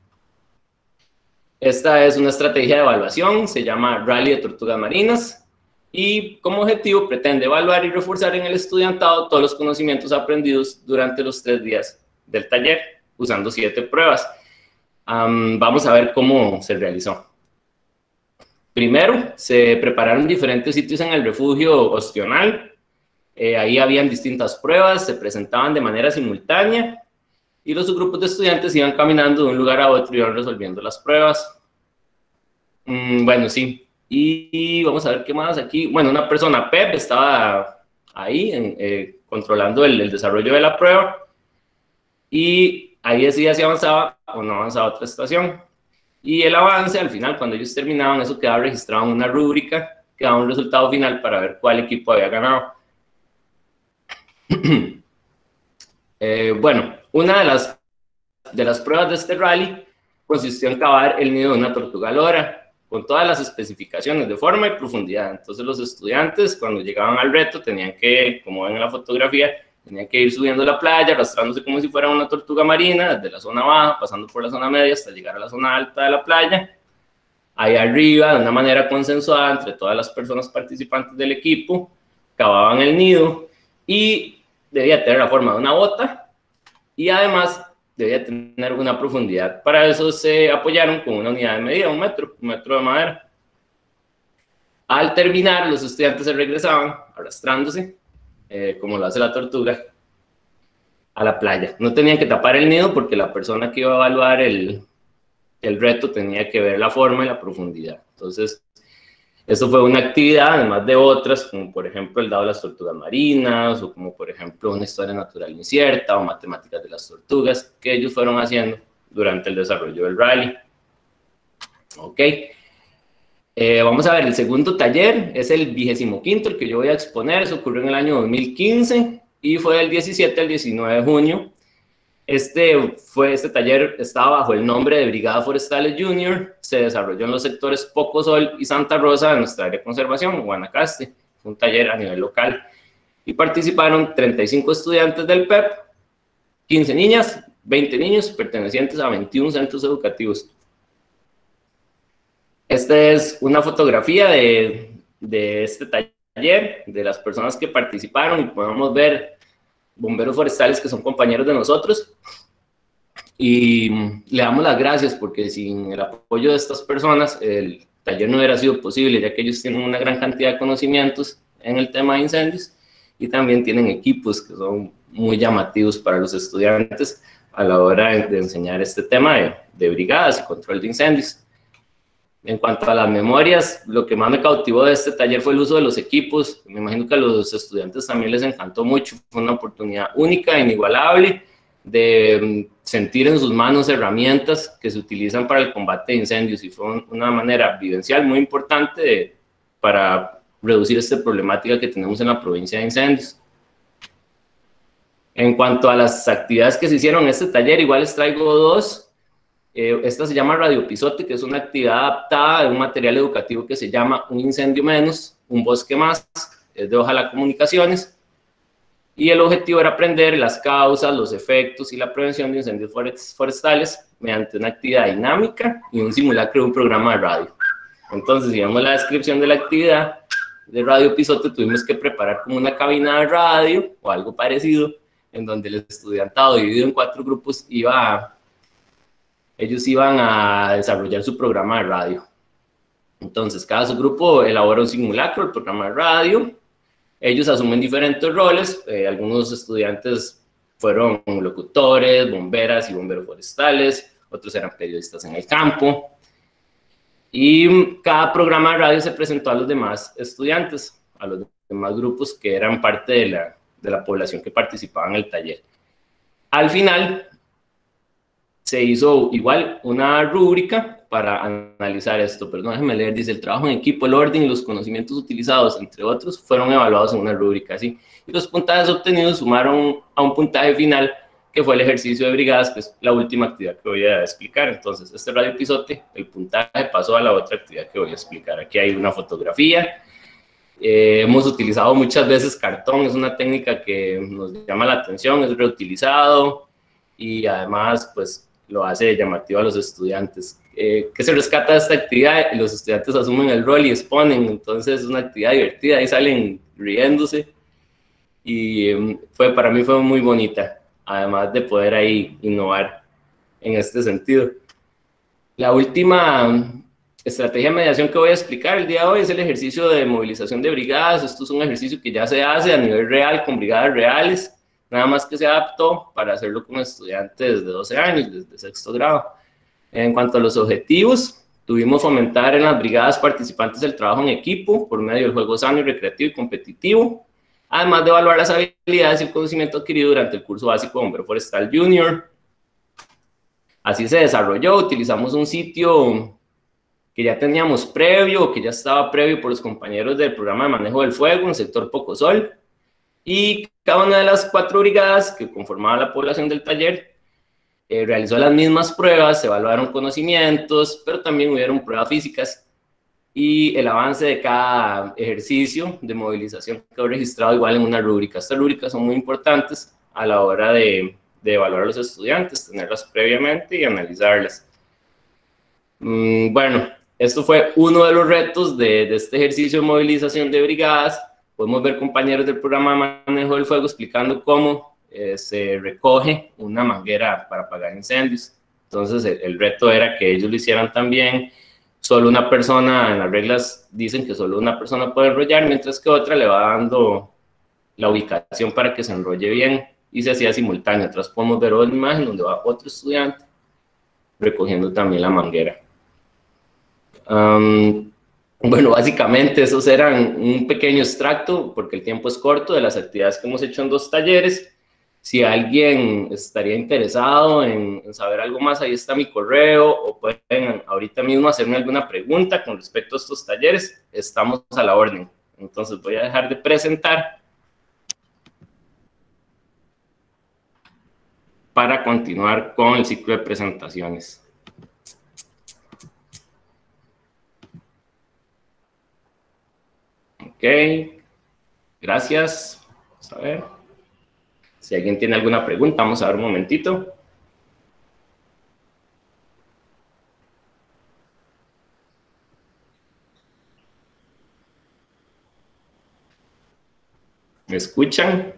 Esta es una estrategia de evaluación, se llama Rally de Tortugas Marinas y como objetivo pretende evaluar y reforzar en el estudiantado todos los conocimientos aprendidos durante los tres días del taller usando siete pruebas. Um, vamos a ver cómo se realizó. Primero, se prepararon diferentes sitios en el refugio ostional. Eh, ahí habían distintas pruebas, se presentaban de manera simultánea y los grupos de estudiantes iban caminando de un lugar a otro y iban resolviendo las pruebas. Mm, bueno, sí. Y, vamos a ver qué más aquí. Bueno, una persona, Pep, estaba ahí en, eh, controlando el, desarrollo de la prueba. Y ahí decía si avanzaba o no avanzaba otra estación. Y el avance, al final, cuando ellos terminaban, eso quedaba registrado en una rúbrica, quedaba un resultado final para ver cuál equipo había ganado. Eh, bueno, una de las, de las pruebas de este rally consistió en cavar el nido de una tortuga lora, con todas las especificaciones de forma y profundidad. Entonces los estudiantes cuando llegaban al reto tenían que, como ven en la fotografía, tenían que ir subiendo la playa, arrastrándose como si fuera una tortuga marina, desde la zona baja, pasando por la zona media hasta llegar a la zona alta de la playa. Ahí arriba, de una manera consensuada entre todas las personas participantes del equipo, cavaban el nido y debía tener la forma de una bota y además debía tener una profundidad. Para eso se apoyaron con una unidad de medida, un metro, un metro de madera. Al terminar, los estudiantes se regresaban arrastrándose, eh, como lo hace la tortuga, a la playa. No tenían que tapar el nido porque la persona que iba a evaluar el, el reto tenía que ver la forma y la profundidad. Entonces, esto fue una actividad, además de otras, como por ejemplo el dado de las tortugas marinas, o como por ejemplo una historia natural incierta, o matemáticas de las tortugas, que ellos fueron haciendo durante el desarrollo del rally. Ok. Eh, vamos a ver, el segundo taller es el vigésimo quinto, el que yo voy a exponer, eso ocurrió en el año 2015 y fue del 17 al 19 de junio este, fue, este taller estaba bajo el nombre de Brigada Forestales Junior, se desarrolló en los sectores Poco Sol y Santa Rosa de nuestra área de conservación, Guanacaste, un taller a nivel local, y participaron 35 estudiantes del PEP, 15 niñas, 20 niños pertenecientes a 21 centros educativos. Esta es una fotografía de, de este taller, de las personas que participaron y podemos ver bomberos forestales que son compañeros de nosotros. Y le damos las gracias porque sin el apoyo de estas personas el taller no hubiera sido posible, ya que ellos tienen una gran cantidad de conocimientos en el tema de incendios y también tienen equipos que son muy llamativos para los estudiantes a la hora de, enseñar este tema de, de brigadas y control de incendios. En cuanto a las memorias, lo que más me cautivó de este taller fue el uso de los equipos. Me imagino que a los estudiantes también les encantó mucho. Fue una oportunidad única, inigualable, de mm, sentir en sus manos herramientas que se utilizan para el combate de incendios y fue una manera vivencial muy importante para reducir esta problemática que tenemos en la provincia de incendios. En cuanto a las actividades que se hicieron en este taller, igual les traigo dos. Eh, esta se llama Radio Pisote, que es una actividad adaptada de un material educativo que se llama Un incendio menos, un bosque más, es de Ojalá Comunicaciones. Y el objetivo era aprender las causas, los efectos y la prevención de incendios forestales mediante una actividad dinámica y un simulacro de un programa de radio. Entonces, si vemos la descripción de la actividad de Radio Pisote, tuvimos que preparar como una cabina de radio o algo parecido, en donde el estudiantado dividido en cuatro grupos iba ellos iban a desarrollar su programa de radio. Entonces, cada subgrupo elabora un simulacro, el programa de radio. Ellos asumen diferentes roles. Eh, algunos estudiantes fueron locutores, bomberas y bomberos forestales. Otros eran periodistas en el campo. Y cada programa de radio se presentó a los demás estudiantes, a los demás grupos que eran parte de la, de la población que participaba en el taller. Al final, se hizo igual una rúbrica para analizar esto, pero no déjenme leer, dice el trabajo en equipo, el orden y los conocimientos utilizados, entre otros, fueron evaluados en una rúbrica así. Y los puntajes obtenidos sumaron a un puntaje final que fue el ejercicio de brigadas, que es la última actividad que voy a explicar. Entonces, este radio episodio, el puntaje pasó a la otra actividad que voy a explicar. Aquí hay una fotografía. Eh, hemos utilizado muchas veces cartón, es una técnica que nos llama la atención, es reutilizado y además, pues, lo hace llamativo a los estudiantes. Eh, ¿Qué se rescata de esta actividad? Los estudiantes asumen el rol y exponen, entonces es una actividad divertida y salen riéndose. Y em, fue, para mí fue muy bonita, además de poder ahí innovar en este sentido. La última estrategia de mediación que voy a explicar el día de hoy es el ejercicio de movilización de brigadas. Esto es un ejercicio que ya se hace a nivel real con brigadas reales nada más que se adaptó para hacerlo con estudiantes de 12 años, desde sexto grado. En cuanto a los objetivos, tuvimos fomentar en las brigadas participantes el trabajo en equipo por medio del juego sano y recreativo y competitivo, además de evaluar las habilidades y el conocimiento adquirido durante el curso básico de Bombero Forestal Junior. Así se desarrolló, utilizamos un sitio que ya teníamos previo, que ya estaba previo por los compañeros del programa de manejo del fuego en el sector Pocosol, y cada una de las cuatro brigadas que conformaban la población del taller eh, realizó las mismas pruebas, se evaluaron conocimientos, pero también hubieron pruebas físicas y el avance de cada ejercicio de movilización quedó registrado igual en una rúbrica. Estas rúbricas son muy importantes a la hora de, de evaluar a los estudiantes, tenerlas previamente y analizarlas. Mm, bueno, esto fue uno de los retos de, de, este ejercicio de movilización de brigadas. Podemos ver compañeros del programa manejo del fuego explicando cómo eh, se recoge una manguera para apagar incendios. Entonces el, el reto era que ellos lo hicieran también solo una persona, en las reglas dicen que solo una persona puede enrollar, mientras que otra le va dando la ubicación para que se enrolle bien y se hacía simultáneo. Atrás podemos ver otra imagen donde va otro estudiante recogiendo también la manguera. Um, bueno, básicamente esos eran un pequeño extracto, porque el tiempo es corto, de las actividades que hemos hecho en dos talleres. Si alguien estaría interesado en, saber algo más, ahí está mi correo o pueden ahorita mismo hacerme alguna pregunta con respecto a estos talleres. Estamos a la orden. Entonces voy a dejar de presentar para continuar con el ciclo de presentaciones. Ok, gracias. Vamos a ver. Si alguien tiene alguna pregunta, vamos a ver un momentito. ¿Me escuchan?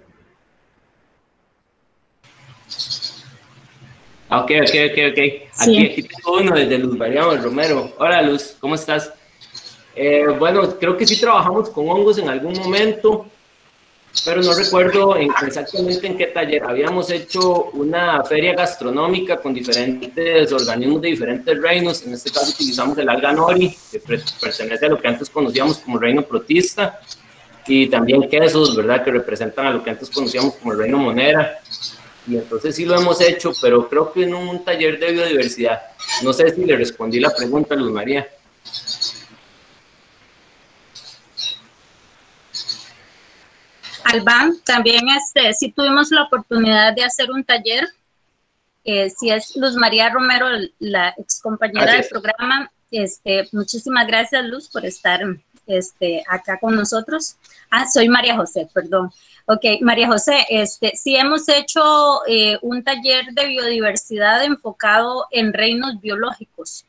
Ok, ok, ok, ok. Aquí, sí. aquí tengo uno desde Luz Mariano Romero. Hola Luz, ¿cómo estás? Eh, bueno, creo que sí trabajamos con hongos en algún momento pero no recuerdo en, exactamente en qué taller. Habíamos hecho una feria gastronómica con diferentes organismos de diferentes reinos. En este caso utilizamos el alga nori, que pertenece a lo que antes conocíamos como reino protista, y también quesos, ¿verdad?, que representan a lo que antes conocíamos como el reino monera. Y entonces sí lo hemos hecho, pero creo que en un taller de biodiversidad. No sé si le respondí la pregunta, Luz María. Albán, también este, sí tuvimos la oportunidad de hacer un taller. Eh, si es Luz María Romero, la ex compañera del programa, este, muchísimas gracias Luz por estar este, acá con nosotros. Ah, soy María José, perdón. Ok, María José, este, sí hemos hecho eh, un taller de biodiversidad enfocado en reinos biológicos.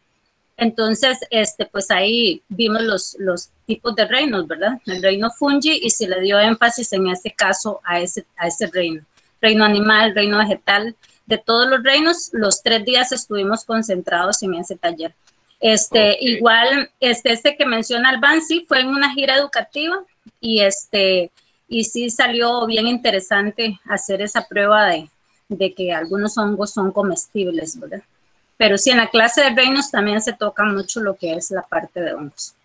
Entonces, este, pues ahí vimos los, los tipos de reinos, ¿verdad? El reino fungi y se le dio énfasis en este caso a ese, a ese reino. Reino animal, reino vegetal, de todos los reinos, los tres días estuvimos concentrados en ese taller. Este, okay. igual, este, este que menciona Alban, sí, fue en una gira educativa y este, y sí salió bien interesante hacer esa prueba de, de que algunos hongos son comestibles, ¿verdad? Pero sí, en la clase de reinos también se toca mucho lo que es la parte de hongos.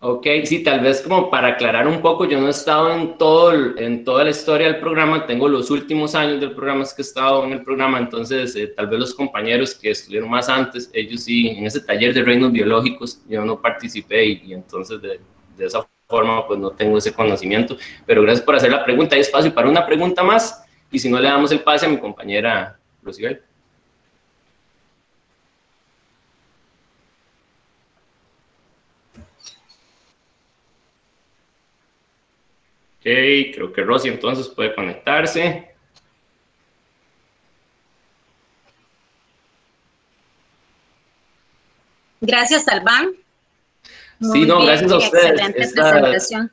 Ok, sí, tal vez como para aclarar un poco, yo no he estado en, todo, en toda la historia del programa, tengo los últimos años del programa es que he estado en el programa, entonces eh, tal vez los compañeros que estuvieron más antes, ellos sí, en ese taller de reinos biológicos, yo no participé y, y entonces de, de, esa forma pues no tengo ese conocimiento, pero gracias por hacer la pregunta, hay espacio para una pregunta más y si no le damos el pase a mi compañera Rosibel. Creo que Rosy entonces puede conectarse. Gracias, Albán. Sí, no, bien, gracias a ustedes. Esta,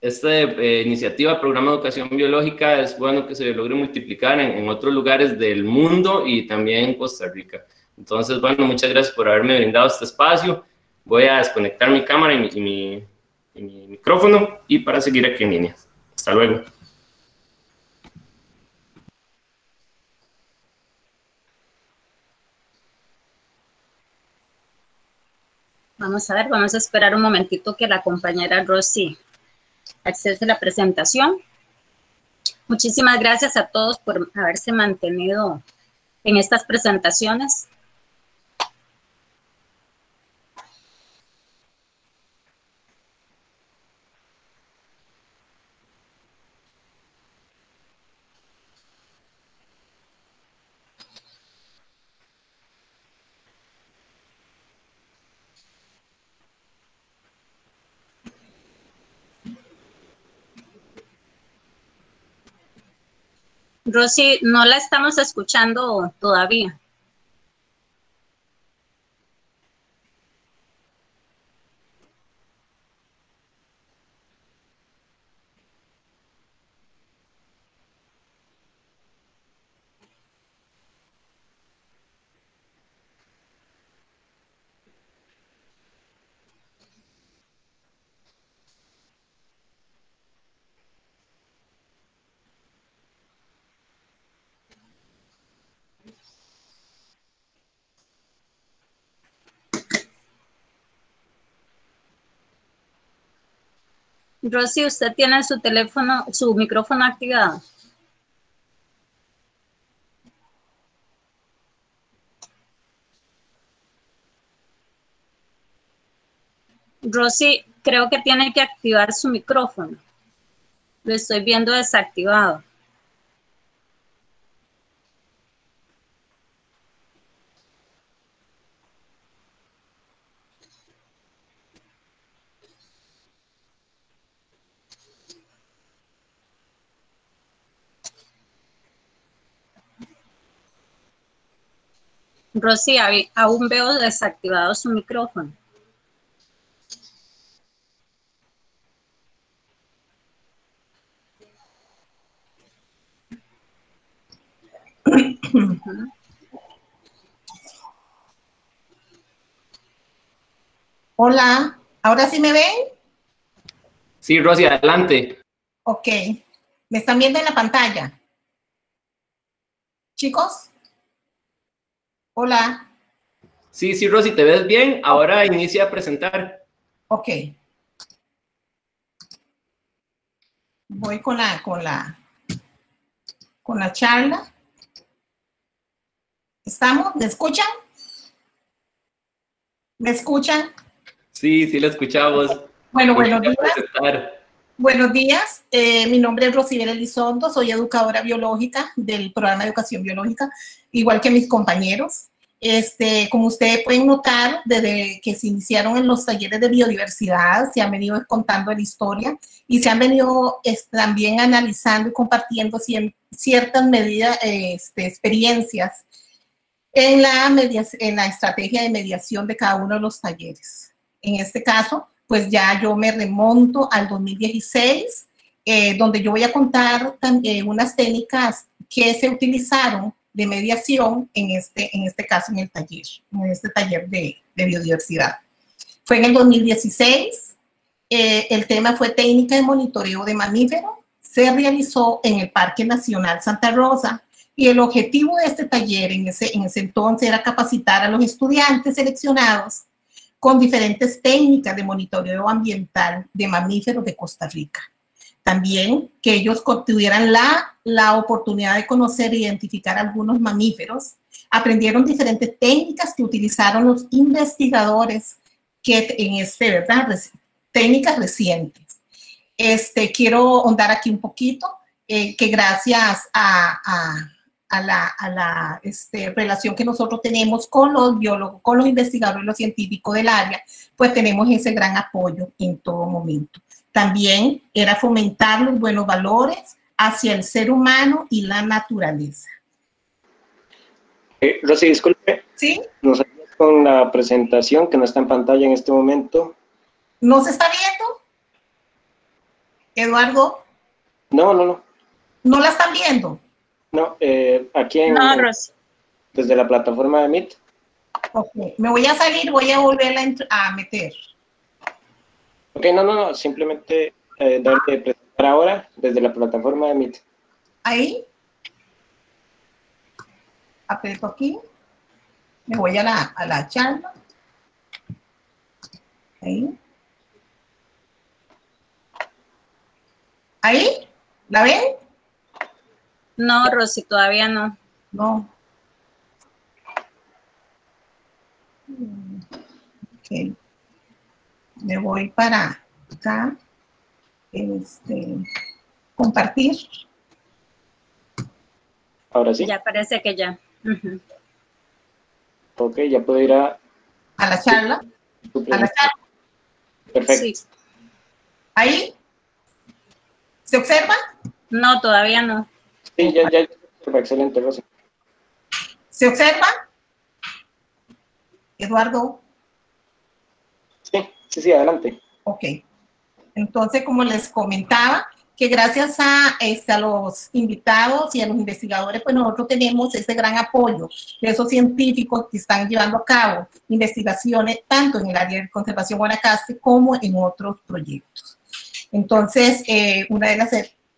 esta eh, iniciativa, Programa de Educación Biológica, es bueno que se logre multiplicar en, en, otros lugares del mundo y también en Costa Rica. Entonces, bueno, muchas gracias por haberme brindado este espacio. Voy a desconectar mi cámara y mi, y mi mi micrófono y para seguir aquí en línea. Hasta luego. Vamos a ver, vamos a esperar un momentito que la compañera Rosy accese la presentación. Muchísimas gracias a todos por haberse mantenido en estas presentaciones. Rosy, no la estamos escuchando todavía. Rosy, usted tiene su teléfono, su micrófono activado. Rosy, creo que tiene que activar su micrófono. Lo estoy viendo desactivado. Rosy, aún veo desactivado su micrófono. Hola, ¿ahora sí me ven? Sí, Rosy, adelante. Ok, ¿me están viendo en la pantalla? Chicos. Hola. Sí, sí, Rosy, ¿te ves bien? Ahora inicia a presentar. Ok. Voy con la, con la, con la charla. ¿Estamos? ¿Me escuchan? ¿Me escuchan? Sí, sí, la escuchamos. Bueno, buenos días. Buenos días, eh, mi nombre es Rosibel Elizondo, soy educadora biológica del programa de educación biológica, igual que mis compañeros. Este, como ustedes pueden notar, desde que se iniciaron en los talleres de biodiversidad, se han venido contando la historia y se han venido también analizando y compartiendo ciertas medidas, este, experiencias en la, en la estrategia de mediación de cada uno de los talleres. En este caso, pues ya yo me remonto al 2016, eh, donde yo voy a contar también unas técnicas que se utilizaron de mediación en este, en este caso en el taller, en este taller de, biodiversidad. Fue en el 2016, eh, el tema fue técnica de monitoreo de mamíferos, se realizó en el Parque Nacional Santa Rosa y el objetivo de este taller en ese, en ese entonces era capacitar a los estudiantes seleccionados con diferentes técnicas de monitoreo ambiental de mamíferos de Costa Rica. También que ellos tuvieran la, la oportunidad de conocer e identificar algunos mamíferos. Aprendieron diferentes técnicas que utilizaron los investigadores que en este, ¿verdad? Técnicas recientes. Este, quiero ahondar aquí un poquito, eh, que gracias a a la, a la este, relación que nosotros tenemos con los biólogos, con los investigadores, los científicos del área, pues tenemos ese gran apoyo en todo momento. También era fomentar los buenos valores hacia el ser humano y la naturaleza. Eh, Rosy, disculpe. Sí. Nos ayudas con la presentación que no está en pantalla en este momento. ¿No se está viendo? Eduardo. No, no, no. ¿No la están viendo? No, eh, aquí en, no, Rosy. desde la plataforma de Meet. Ok, me voy a salir, voy a volverla a meter. Ok, no, no, no, simplemente eh, darte presentar ahora desde la plataforma de Meet. Ahí. Aprieto aquí. Me voy a la, a la charla. Ahí. Ahí. ¿La ven? No, Rosy, todavía no. No. Ok. Me voy para acá. Este, compartir. Ahora sí. Ya parece que ya. Ok, ya puedo ir a... A la charla. A la charla. Perfecto. ¿Ahí? ¿Se observa? No, todavía no. Sí, ya, ya Excelente, Rosy. ¿Se observa? Eduardo. Sí, sí, sí, adelante. Ok. Entonces, como les comentaba, que gracias a, este, a los invitados y a los investigadores, pues nosotros tenemos ese gran apoyo de esos científicos que están llevando a cabo investigaciones tanto en el área de conservación Guanacaste como en otros proyectos. Entonces, eh, una de las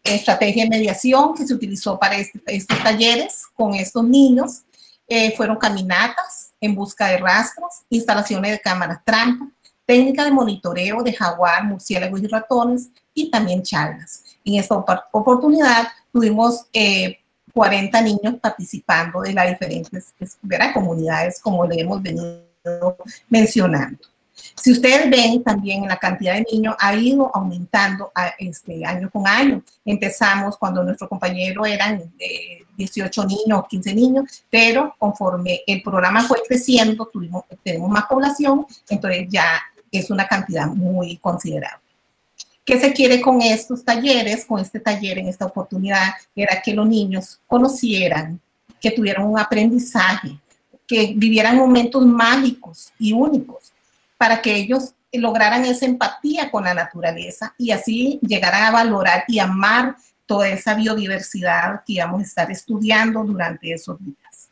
estrategias de mediación que se utilizó para este, estos talleres con estos niños eh, fueron caminatas en busca de rastros, instalaciones de cámaras trampa, técnica de monitoreo de jaguar, murciélagos y ratones y también charlas. En esta oportunidad tuvimos 40 eh, niños participando de las diferentes comunidades, como le hemos venido mencionando. Si ustedes ven también la cantidad de niños ha ido aumentando este, año con año. Empezamos cuando nuestro compañero eran 18 niños, 15 niños, pero conforme el programa fue creciendo, tuvimos, tenemos más población, entonces ya es una cantidad muy considerable. ¿Qué se quiere con estos talleres, con este taller en esta oportunidad? Era que los niños conocieran, que tuvieran un aprendizaje, que vivieran momentos mágicos y únicos, para que ellos lograran esa empatía con la naturaleza y así llegaran a valorar y amar toda esa biodiversidad que íbamos a estar estudiando durante esos días.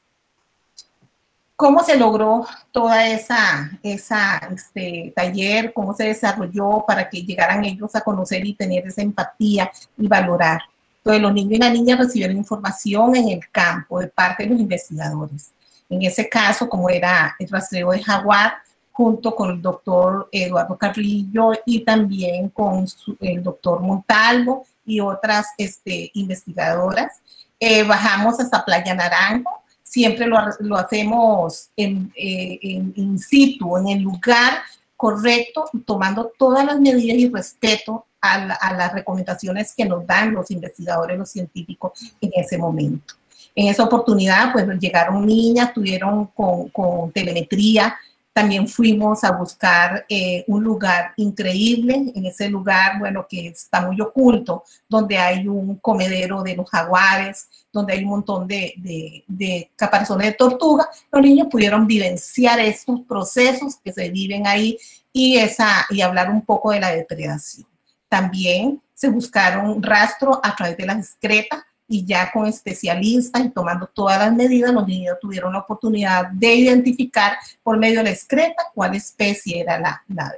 ¿Cómo se logró toda esa, esa este, taller? ¿Cómo se desarrolló para que llegaran ellos a conocer y tener esa empatía y valorar? Entonces, los niños y las niñas recibieron información en el campo de parte de los investigadores. En ese caso, como era el rastreo de jaguar, junto con el doctor Eduardo Carrillo y también con el doctor Montalvo y otras este, investigadoras, eh, bajamos hasta Playa Naranjo, siempre lo, lo hacemos en, eh, en, in situ, en el lugar correcto, tomando todas las medidas y respeto a, a, las recomendaciones que nos dan los investigadores, los científicos en ese momento. En esa oportunidad, pues llegaron niñas, tuvieron con, con telemetría, también fuimos a buscar eh, un lugar increíble, en ese lugar, bueno, que está muy oculto, donde hay un comedero de los jaguares, donde hay un montón de, de, de caparazones de tortuga. Los niños pudieron vivenciar estos procesos que se viven ahí y, esa, y hablar un poco de la depredación. También se buscaron rastros a través de las excretas y ya con especialistas y tomando todas las medidas, los niños tuvieron la oportunidad de identificar por medio de la excreta cuál especie era la, la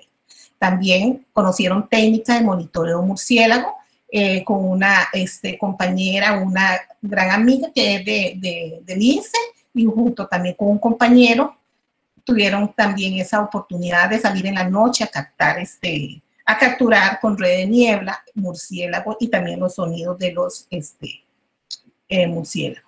También conocieron técnicas de monitoreo murciélago eh, con una este, compañera, una gran amiga que es de, de, del y junto también con un compañero tuvieron también esa oportunidad de salir en la noche a captar este, a capturar con red de niebla, murciélago y también los sonidos de los este, eh.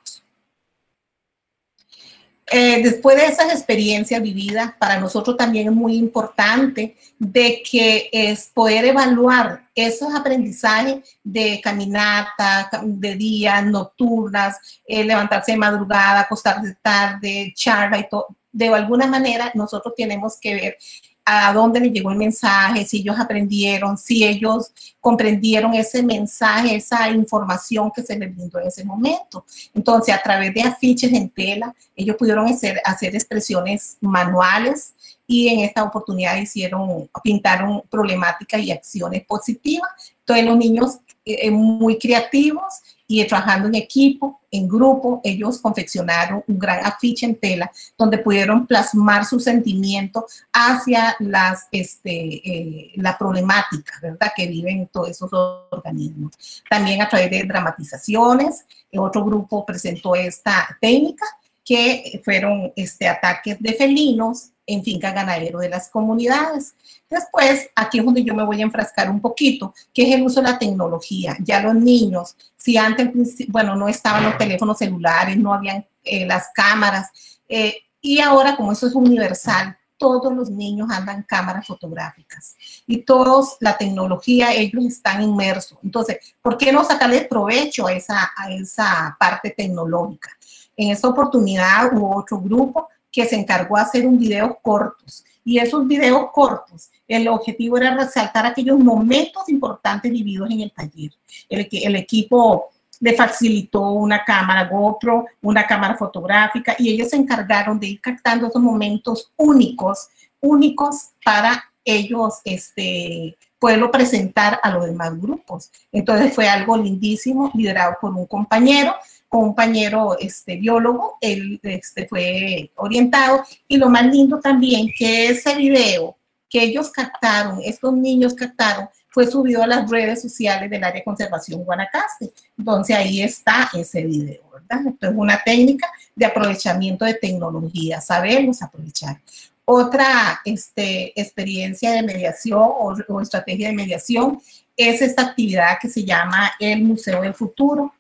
Eh, después de esas experiencias vividas, para nosotros también es muy importante de que es poder evaluar esos aprendizajes de caminata, de días, nocturnas, eh, levantarse de madrugada, acostarse tarde, charla y todo. De alguna manera nosotros tenemos que ver a dónde les llegó el mensaje, si ellos aprendieron, si ellos comprendieron ese mensaje, esa información que se les brindó en ese momento. Entonces, a través de afiches en tela, ellos pudieron hacer, hacer expresiones manuales y en esta oportunidad hicieron, pintaron problemáticas y acciones positivas. Entonces, los niños eh, muy creativos y trabajando en equipo, en grupo, ellos confeccionaron un gran afiche en tela donde pudieron plasmar su sentimiento hacia las, este, eh, la problemática, ¿verdad?, que viven todos esos organismos. También a través de dramatizaciones, otro grupo presentó esta técnica que fueron este, ataques de felinos en finca ganadero de las comunidades. Después, aquí es donde yo me voy a enfrascar un poquito, que es el uso de la tecnología. Ya los niños, si antes, bueno, no estaban los teléfonos celulares, no habían eh, las cámaras, eh, y ahora como eso es universal, todos los niños andan cámaras fotográficas y todos la tecnología, ellos están inmersos. Entonces, ¿por qué no sacarle provecho a esa, a esa parte tecnológica? En esta oportunidad hubo otro grupo que se encargó de hacer un video cortos. Y esos videos cortos, el objetivo era resaltar aquellos momentos importantes vividos en el taller. El, el equipo le facilitó una cámara GoPro, una cámara fotográfica, y ellos se encargaron de ir captando esos momentos únicos, únicos para ellos este, poderlo presentar a los demás grupos. Entonces fue algo lindísimo, liderado por un compañero, compañero este, biólogo, él este, fue orientado, y lo más lindo también que ese video que ellos captaron, estos niños captaron, fue subido a las redes sociales del área de conservación Guanacaste. Entonces ahí está ese video, ¿verdad? Esto es una técnica de aprovechamiento de tecnología, sabemos aprovechar. Otra este, experiencia de mediación o, o estrategia de mediación es esta actividad que se llama el Museo del Futuro.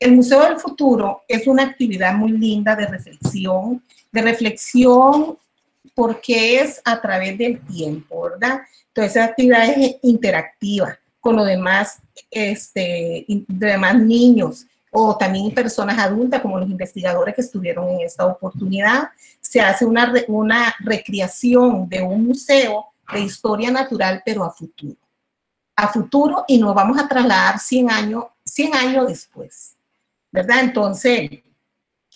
El Museo del Futuro es una actividad muy linda de reflexión, de reflexión porque es a través del tiempo, ¿verdad? Entonces, esa actividad es interactiva con los demás, este, demás niños o también personas adultas, como los investigadores que estuvieron en esta oportunidad. Se hace una, una recreación de un museo de historia natural, pero a futuro. A futuro y nos vamos a trasladar 100 años, 100 años después, ¿verdad? Entonces,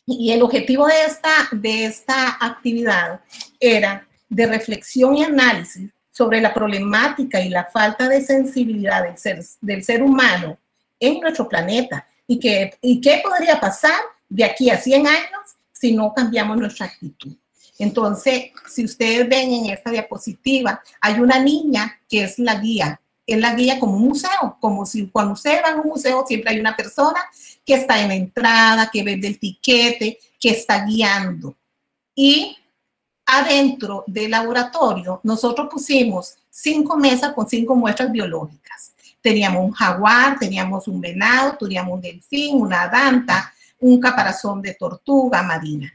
y el objetivo de esta, de esta actividad era de reflexión y análisis sobre la problemática y la falta de sensibilidad del ser, del ser humano en nuestro planeta y, que, y qué podría pasar de aquí a 100 años si no cambiamos nuestra actitud. Entonces, si ustedes ven en esta diapositiva, hay una niña que es la guía es la guía como un museo, como si cuando usted va a un museo siempre hay una persona que está en la entrada, que vende el tiquete, que está guiando. Y adentro del laboratorio nosotros pusimos cinco mesas con cinco muestras biológicas. Teníamos un jaguar, teníamos un venado, teníamos un delfín, una danta, un caparazón de tortuga marina.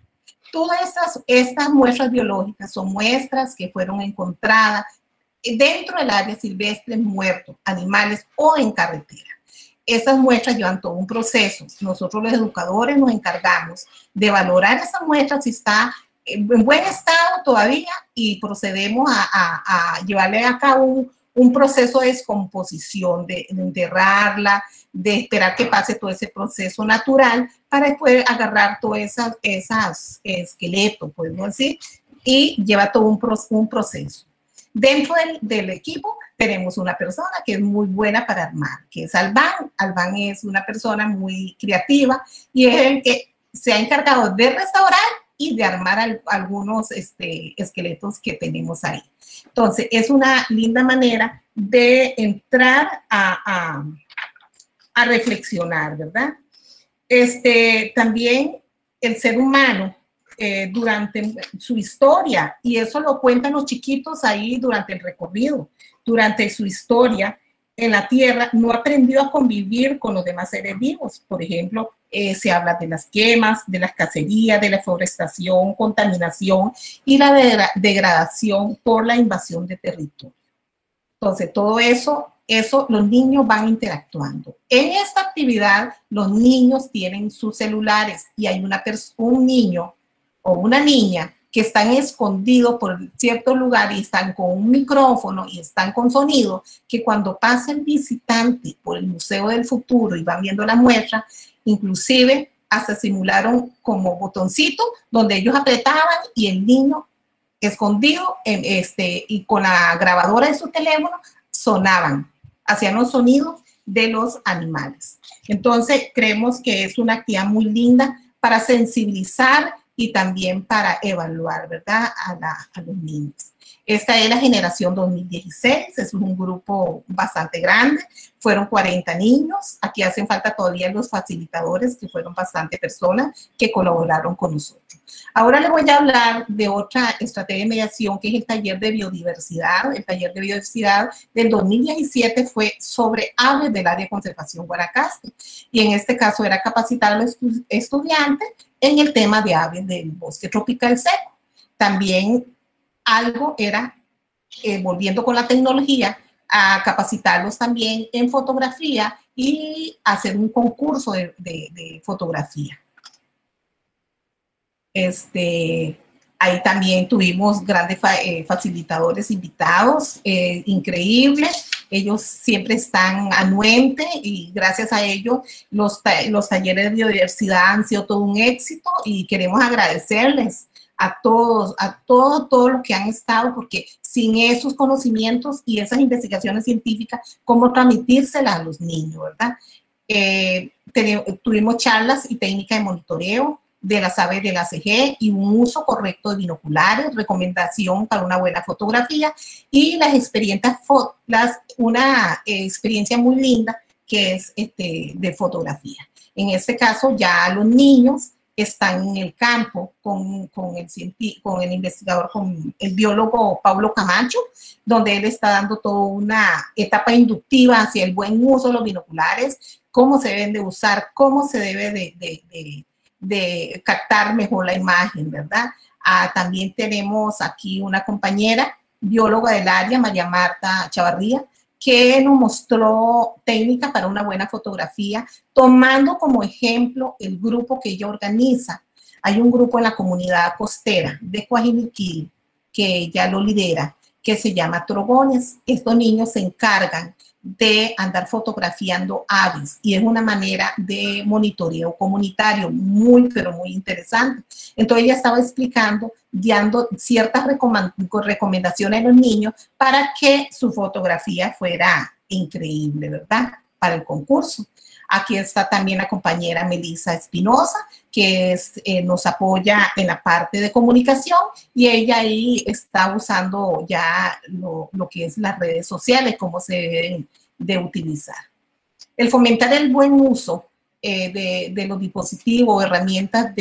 Todas estas, estas muestras biológicas son muestras que fueron encontradas dentro del área silvestre muerto, animales o en carretera. Esas muestras llevan todo un proceso. Nosotros los educadores nos encargamos de valorar esa muestra si está en buen estado todavía y procedemos a, llevarle a cabo un, proceso de descomposición, de, enterrarla, de esperar que pase todo ese proceso natural para después agarrar esos esas esqueletos, podemos decir, y lleva todo un proceso. Dentro del, equipo tenemos una persona que es muy buena para armar, que es Albán. Albán es una persona muy creativa y es el que se ha encargado de restaurar y de armar algunos este, esqueletos que tenemos ahí. Entonces, es una linda manera de entrar a, a reflexionar, ¿verdad? Este, también el ser humano eh, durante su historia y eso lo cuentan los chiquitos ahí durante el recorrido, durante su historia en la Tierra, no aprendió a convivir con los demás seres vivos. Por ejemplo, eh, se habla de las quemas, de las cacerías, de la forestación, contaminación y la degradación por la invasión de territorio. Entonces, todo eso, eso los niños van interactuando. En esta actividad, los niños tienen sus celulares y hay una un niño o una niña que están escondidos por cierto lugar y están con un micrófono y están con sonido, que cuando pasa el visitante por el Museo del Futuro y van viendo la muestra, inclusive hasta simularon como botoncito donde ellos apretaban y el niño escondido en este, y con la grabadora de su teléfono sonaban, hacían los sonidos de los animales. Entonces, creemos que es una actividad muy linda para sensibilizar y también para evaluar, ¿verdad?, a, los niños. Esta es la generación 2016, es un grupo bastante grande, fueron 40 niños, aquí hacen falta todavía los facilitadores, que fueron bastante personas que colaboraron con nosotros. Ahora les voy a hablar de otra estrategia de mediación, que es el taller de biodiversidad. El taller de biodiversidad del 2017 fue sobre aves del área de conservación Guanacaste, y en este caso era capacitar a los estudiantes en el tema de aves del bosque tropical seco. También algo era, eh, volviendo con la tecnología, a capacitarlos también en fotografía y hacer un concurso de, fotografía. Este, ahí también tuvimos grandes eh, facilitadores invitados, eh, increíbles, Ellos siempre están anuente y gracias a ello los, los talleres de biodiversidad han sido todo un éxito y queremos agradecerles a todos, a todos, todos los que han estado, porque sin esos conocimientos y esas investigaciones científicas, ¿cómo transmitírselas a los niños, verdad? Eh, tuvimos charlas y técnicas de monitoreo de las aves de la CG y un uso correcto de binoculares, recomendación para una buena fotografía y las experiencias, las, una experiencia muy linda que es este, de fotografía. En este caso ya los niños están en el campo con, con, el, con el investigador, con el biólogo Pablo Camacho, donde él está dando toda una etapa inductiva hacia el buen uso de los binoculares, cómo se deben de usar, cómo se debe de, de, de, captar mejor la imagen, ¿verdad? Ah, también tenemos aquí una compañera bióloga del área, María Marta Chavarría, que nos mostró técnica para una buena fotografía, tomando como ejemplo el grupo que ella organiza. Hay un grupo en la comunidad costera de Coajiniquil que ella lo lidera, que se llama Trogones. Estos niños se encargan de andar fotografiando aves y es una manera de monitoreo comunitario muy, pero muy interesante. Entonces ella estaba explicando, dando ciertas recomendaciones a los niños para que su fotografía fuera increíble, ¿verdad? Para el concurso. Aquí está también la compañera Melissa Espinosa, que eh, nos apoya en la parte de comunicación y ella ahí está usando ya lo, que es las redes sociales, cómo se deben de utilizar. El fomentar el buen uso eh, de, los dispositivos, herramientas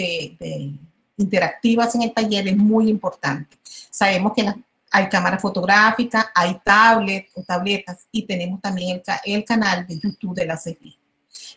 interactivas en el taller es muy importante. Sabemos que hay cámara fotográfica, hay tablet o tabletas y tenemos también el, el canal de YouTube de la CEPI.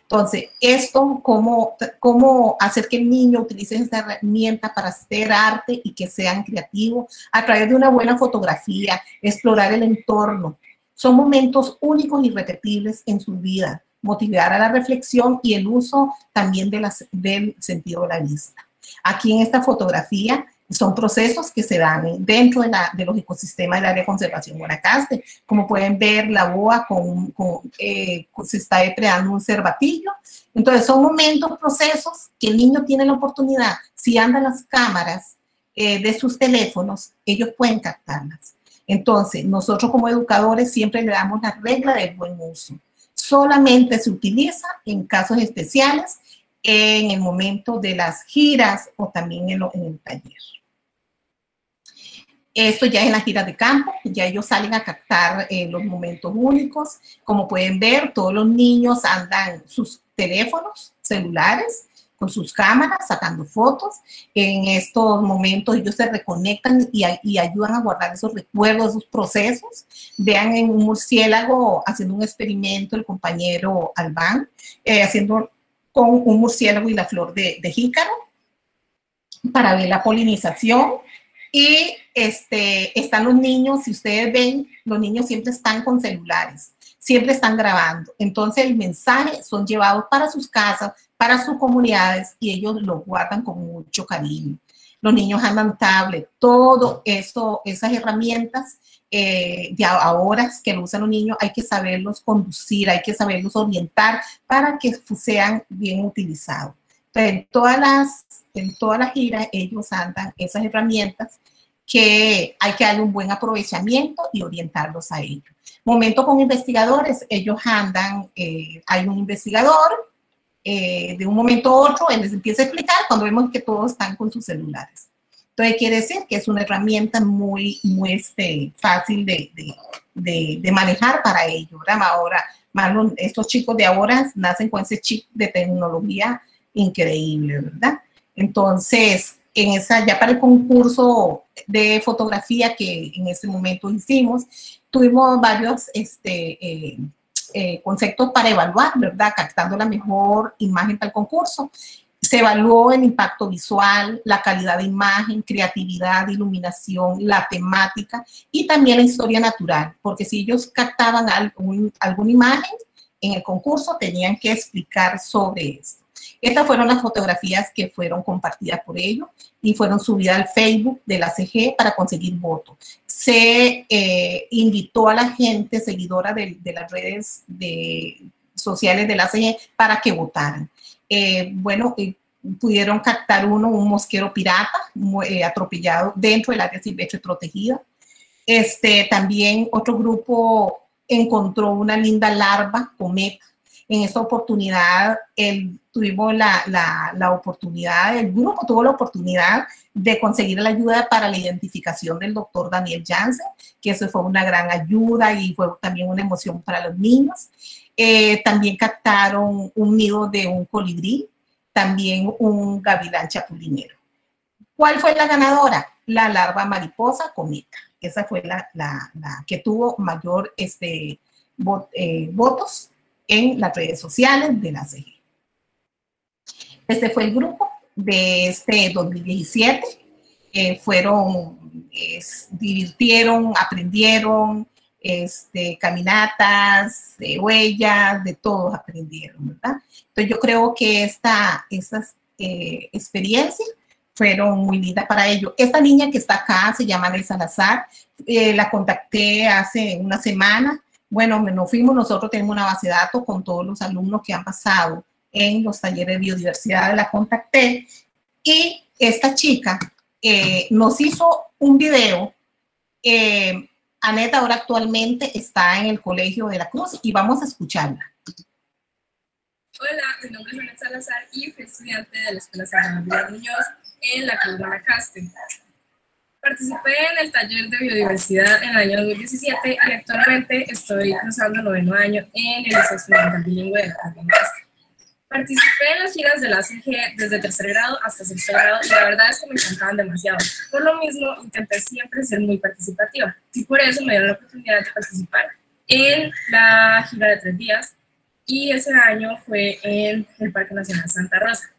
Entonces, esto, cómo, hacer que el niño utilice esta herramienta para hacer arte y que sean creativos a través de una buena fotografía, explorar el entorno. Son momentos únicos y repetibles en su vida, motivar a la reflexión y el uso también del sentido de la vista. Aquí en esta fotografía son procesos que se dan dentro de, la, de los ecosistemas del área de conservación Guanacaste. Como pueden ver, la boa con, eh, se está depredando un cervatillo. Entonces, son momentos, procesos que el niño tiene la oportunidad, si andan las cámaras eh, de sus teléfonos, ellos pueden captarlas. Entonces, nosotros como educadores siempre le damos la regla del buen uso. Solamente se utiliza en casos especiales, en el momento de las giras o también en, en el taller. Esto ya es la gira de campo, ya ellos salen a captar eh, los momentos únicos. Como pueden ver, todos los niños andan sus teléfonos celulares con sus cámaras, sacando fotos. En estos momentos ellos se reconectan y, y, ayudan a guardar esos recuerdos, esos procesos. Vean en un murciélago haciendo un experimento el compañero Albán, eh, haciendo con un murciélago y la flor de, de jícaro para ver la polinización y este, están los niños, si ustedes ven, los niños siempre están con celulares, siempre están grabando. Entonces el mensaje son llevados para sus casas, para sus comunidades y ellos lo guardan con mucho cariño. Los niños andan tablet, todo eso, esas herramientas eh, de ahora que lo usan los niños, hay que saberlos conducir, hay que saberlos orientar para que sean bien utilizados. en todas las, en todas las giras ellos andan esas herramientas que hay que darle un buen aprovechamiento y orientarlos a ellos. Momento con investigadores, ellos andan, eh, hay un investigador, eh, de un momento a otro, él les empieza a explicar cuando vemos que todos están con sus celulares. Entonces quiere decir que es una herramienta muy, muy este, fácil de, de, de, manejar para ellos. Ahora, estos chicos de ahora nacen con ese chip de tecnología increíble, ¿verdad? Entonces, en esa, ya para el concurso de fotografía que en ese momento hicimos, tuvimos varios este, eh, eh, conceptos para evaluar, ¿verdad? Captando la mejor imagen para el concurso. Se evaluó el impacto visual, la calidad de imagen, creatividad, iluminación, la temática y también la historia natural, porque si ellos captaban alguna imagen en el concurso, tenían que explicar sobre esto. Estas fueron las fotografías que fueron compartidas por ellos y fueron subidas al Facebook de la CG para conseguir votos. Se eh, invitó a la gente seguidora de, las redes de, sociales de la CG para que votaran. Eh, bueno, eh, pudieron captar uno, un mosquero pirata atropellado dentro del área silvestre protegida. Este, también otro grupo encontró una linda larva cometa en esta oportunidad el, tuvimos la, oportunidad, el grupo tuvo la oportunidad de conseguir la ayuda para la identificación del doctor Daniel Jansen, que eso fue una gran ayuda y fue también una emoción para los niños. Eh, también captaron un nido de un colibrí, también un gavilán chapulinero. ¿Cuál fue la ganadora? La larva mariposa cometa. Esa fue la que tuvo mayor este, eh, votos en las redes sociales de la CG. Este fue el grupo de este 2017. Eh, fueron, divirtieron, aprendieron, este, caminatas, de huellas, de todos aprendieron, ¿verdad? Entonces yo creo que esta, estas eh, experiencias fueron muy lindas para ellos. Esta niña que está acá se llama Ley Salazar, eh, la contacté hace una semana, bueno, nos fuimos, nosotros tenemos una base de datos con todos los alumnos que han pasado en los talleres de biodiversidad, la contacté y esta chica eh, nos hizo un video. Eh, Aneta ahora actualmente está en el Colegio de la Cruz y vamos a escucharla. Hola, mi nombre es Aneta Salazar y fui estudiante de la Escuela San Muñoz en la Cruz Guanacaste. Participé en el taller de biodiversidad en el año 2017 y actualmente estoy cursando el noveno año en el Experimental Bilingüe de la Participé en las giras de la CG desde tercer grado hasta sexto grado y la verdad es que me encantaban demasiado. Por lo mismo, intenté siempre ser muy participativa y por eso me dieron la oportunidad de participar en la gira de tres días y ese año fue en el Parque Nacional Santa Rosa.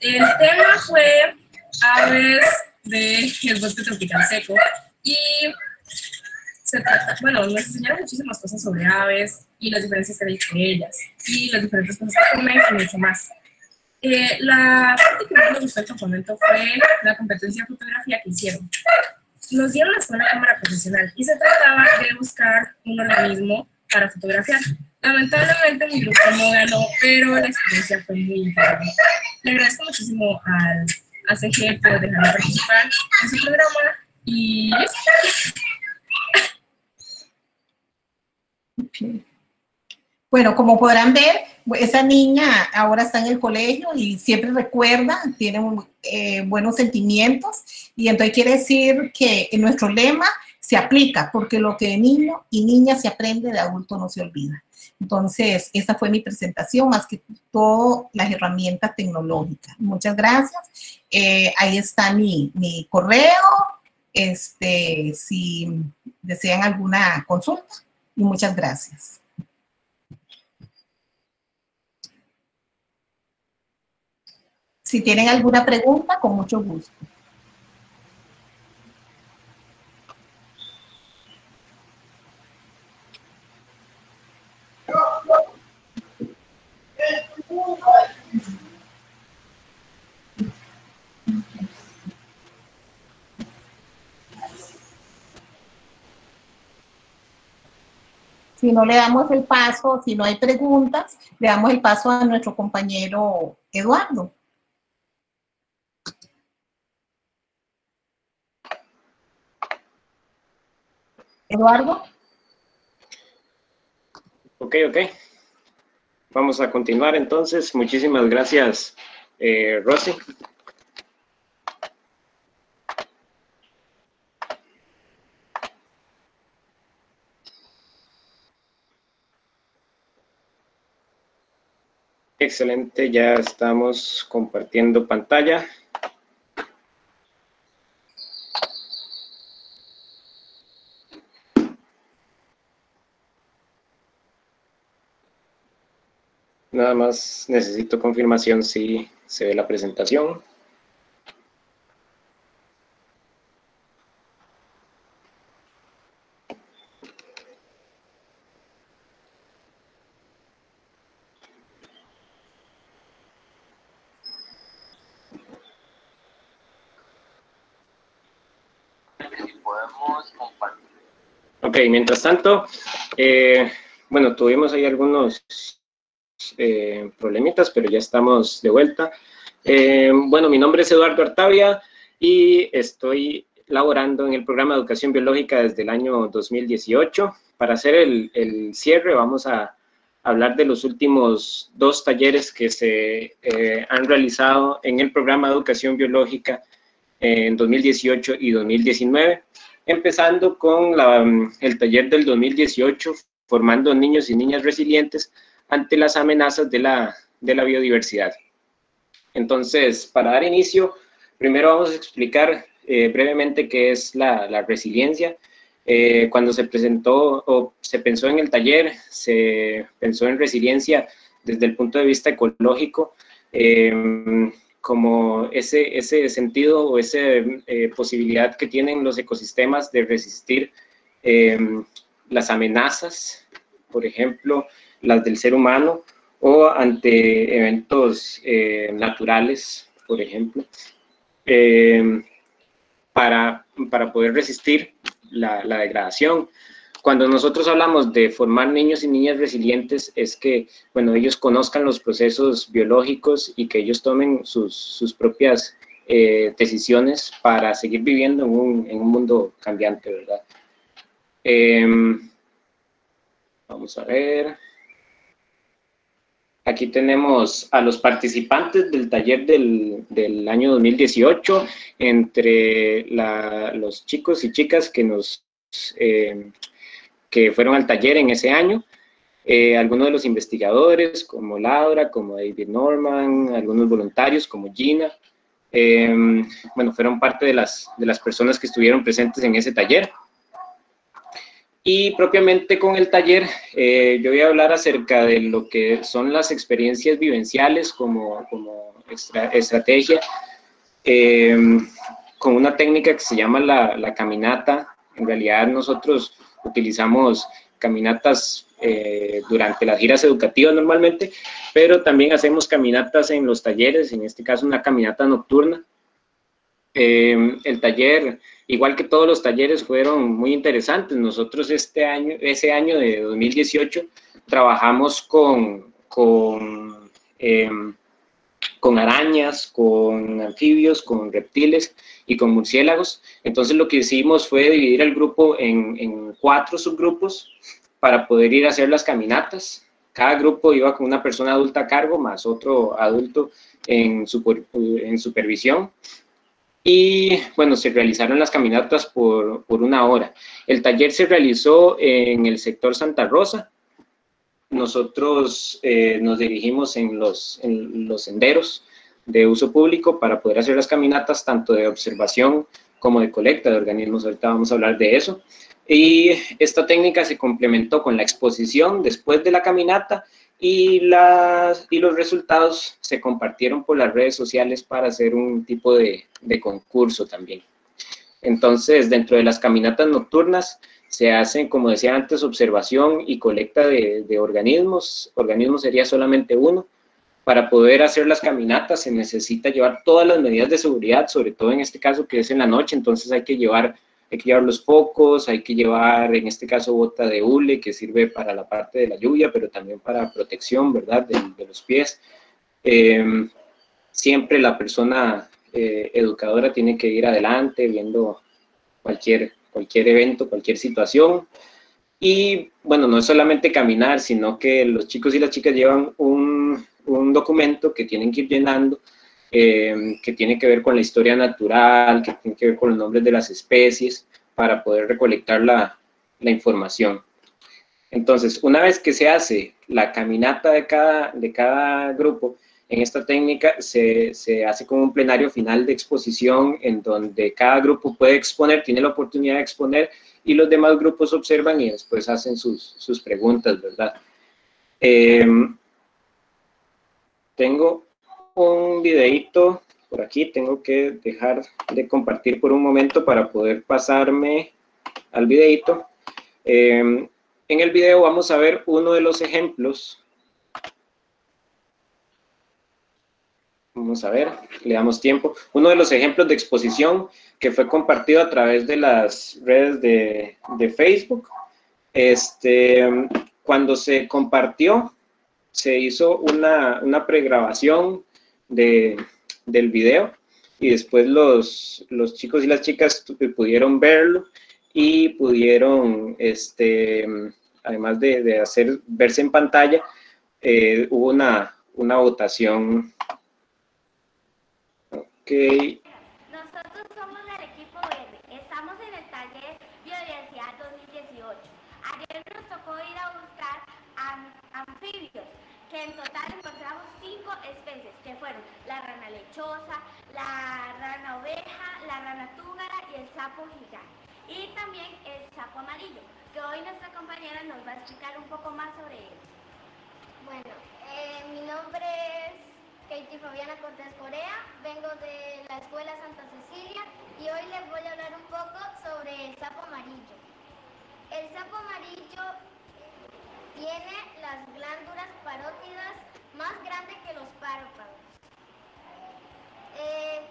El tema fue aves del bosque tropical seco y se trata, bueno, nos enseñaron muchísimas cosas sobre aves y las diferencias que hay entre ellas y las diferentes cosas que comen y mucho más. Eh, la parte que más me gustó del campamento fue la competencia de fotografía que hicieron. Nos dieron hasta una cámara profesional y se trataba de buscar un organismo para fotografiar. Lamentablemente mi grupo no ganó, pero la experiencia fue muy interesante. Le agradezco muchísimo al ACG por dejarme participar en su programa y Bueno, como podrán ver, esa niña ahora está en el colegio y siempre recuerda, tiene eh, buenos sentimientos y entonces quiere decir que nuestro lema se aplica porque lo que de niño y niña se aprende, de adulto no se olvida. Entonces, esta fue mi presentación, más que todo las herramientas tecnológicas. Muchas gracias. Eh, ahí está mi, mi, correo, este, si desean alguna consulta. Y muchas gracias. Si tienen alguna pregunta, con mucho gusto. Si no le damos el paso, si no hay preguntas, le damos el paso a nuestro compañero Eduardo. Eduardo. Ok, ok. Vamos a continuar entonces. Muchísimas gracias, eh, Rosy. Excelente, ya estamos compartiendo pantalla. Nada más necesito confirmación si se ve la presentación. Ok, mientras tanto, eh, bueno, tuvimos ahí algunos eh, problemitas, pero ya estamos de vuelta. Eh, bueno, mi nombre es Eduardo Artavia y estoy laborando en el programa de educación biológica desde el año 2018. Para hacer el, el cierre, vamos a hablar de los últimos dos talleres que se eh, han realizado en el programa de educación biológica en 2018 y 2019, empezando con la, el taller del 2018, formando niños y niñas resilientes ante las amenazas de la, de la biodiversidad. Entonces, para dar inicio, primero vamos a explicar eh, brevemente qué es la, resiliencia. Eh, cuando se presentó o se pensó en el taller, se pensó en resiliencia desde el punto de vista ecológico, eh, como ese, ese sentido o esa posibilidad que tienen los ecosistemas de resistir las amenazas, por ejemplo, las del ser humano, o ante eventos eh, naturales, por ejemplo, eh, para, para, poder resistir la, degradación. Cuando nosotros hablamos de formar niños y niñas resilientes, es que, bueno, ellos conozcan los procesos biológicos y que ellos tomen sus, sus propias eh, decisiones para seguir viviendo en un, en un mundo cambiante, ¿verdad? vamos a ver. Aquí tenemos a los participantes del taller del, del año 2018, entre los chicos y chicas que, nos, eh, que fueron al taller en ese año, eh, algunos de los investigadores como Laura, como David Norman, algunos voluntarios como Gina, eh, bueno, fueron parte de las, de las personas que estuvieron presentes en ese taller. Y propiamente con el taller, eh, yo voy a hablar acerca de lo que son las experiencias vivenciales como, como estrategia, eh, con una técnica que se llama la, caminata. En realidad nosotros utilizamos caminatas eh, durante las giras educativas normalmente, pero también hacemos caminatas en los talleres, en este caso una caminata nocturna. el taller igual que todos los talleres fueron muy interesantes. Nosotros este año, ese año de 2018, trabajamos con, con, em, con arañas, con anfibios, con reptiles y con murciélagos. Entonces lo que hicimos fue dividir el grupo en, en cuatro subgrupos para poder ir a hacer las caminatas. Cada grupo iba con una persona adulta a cargo, más otro adulto en, super, en supervisión y bueno, se realizaron las caminatas por, por, una hora. El taller se realizó en el sector Santa Rosa. Nosotros eh, nos dirigimos en los, en los senderos de uso público para poder hacer las caminatas tanto de observación como de colecta de organismos. Ahorita vamos a hablar de eso. Y esta técnica se complementó con la exposición después de la caminata y, las, y los resultados se compartieron por las redes sociales para hacer un tipo de, de concurso también. Entonces, dentro de las caminatas nocturnas se hacen, como decía antes, observación y colecta de, de organismos. Organismos sería solamente uno. Para poder hacer las caminatas se necesita llevar todas las medidas de seguridad, sobre todo en este caso que es en la noche, entonces hay que llevar hay que llevar los focos, hay que llevar, en este caso, bota de hule, que sirve para la parte de la lluvia, pero también para protección, ¿verdad?, de, los pies. Em, siempre la persona eh, educadora tiene que ir adelante viendo cualquier, cualquier evento, cualquier situación. Y bueno, no es solamente caminar, sino que los chicos y las chicas llevan un, un documento que tienen que ir llenando Em, que tiene que ver con la historia natural, que tiene que ver con los nombres de las especies, para poder recolectar la, la información. Entonces, una vez que se hace la caminata de cada, de cada grupo, en esta técnica se, se, hace como un plenario final de exposición en donde cada grupo puede exponer, tiene la oportunidad de exponer y los demás grupos observan y después hacen sus, sus preguntas, ¿verdad? Eh, tengo un videito por aquí, tengo que dejar de compartir por un momento para poder pasarme al videito. Em, en el video vamos a ver uno de los ejemplos. Vamos a ver, le damos tiempo. Uno de los ejemplos de exposición que fue compartido a través de las redes de, de Facebook. Este, cuando se compartió, se hizo una, una pregrabación de, del video y después los, los chicos y las chicas pudieron verlo y pudieron, este, además de, de hacer verse en pantalla, eh, hubo una, una votación. Ok. Nosotros somos equipo verde. Estamos taller Biodiversidad 2018. Ayer nos tocó ir a buscar anfibios, en total encontramos cinco especies, que fueron la rana lechosa, la rana oveja, la rana túgara y el sapo gigante. Y también el sapo amarillo, que hoy nuestra compañera nos va a explicar un poco más sobre él. Bueno, eh, mi nombre es Katie Fabiana Cortés Corea, vengo de la Escuela Santa Cecilia y hoy les voy a hablar un poco sobre el sapo amarillo. El sapo amarillo tiene las glándulas parótidas más grandes que los párpados. Eh,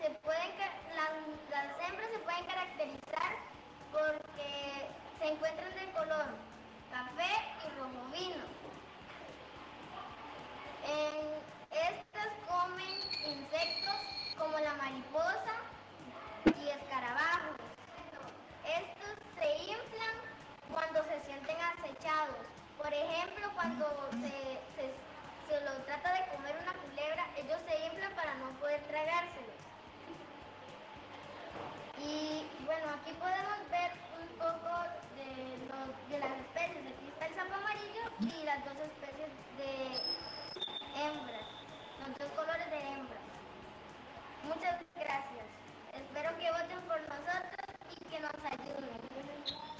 se pueden, las, las hembras se pueden caracterizar porque se encuentran de color café y rojo vino. estas comen insectos como la mariposa y escarabajos. Estos se inflan cuando se sienten acechados. Por ejemplo, cuando se, se, lo trata de comer una culebra, ellos se inflan para no poder tragárselo. Y bueno, aquí podemos ver un poco de, de las especies. Aquí está el sapo amarillo y las dos especies de hembras, los dos colores de hembras. Muchas gracias. Espero que voten por nosotros y que nos ayuden.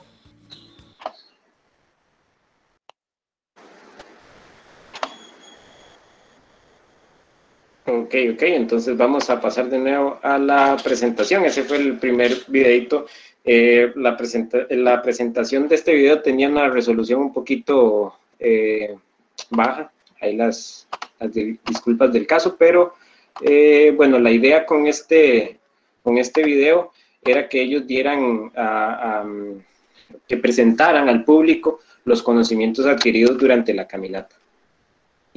Ok, ok, entonces vamos a pasar de nuevo a la presentación. Ese fue el primer videito. Eh, la, la, presentación de este video tenía una resolución un poquito eh, baja. Ahí las, las disculpas del caso, pero eh, bueno, la idea con este, con este video era que ellos dieran, que presentaran al público los conocimientos adquiridos durante la caminata.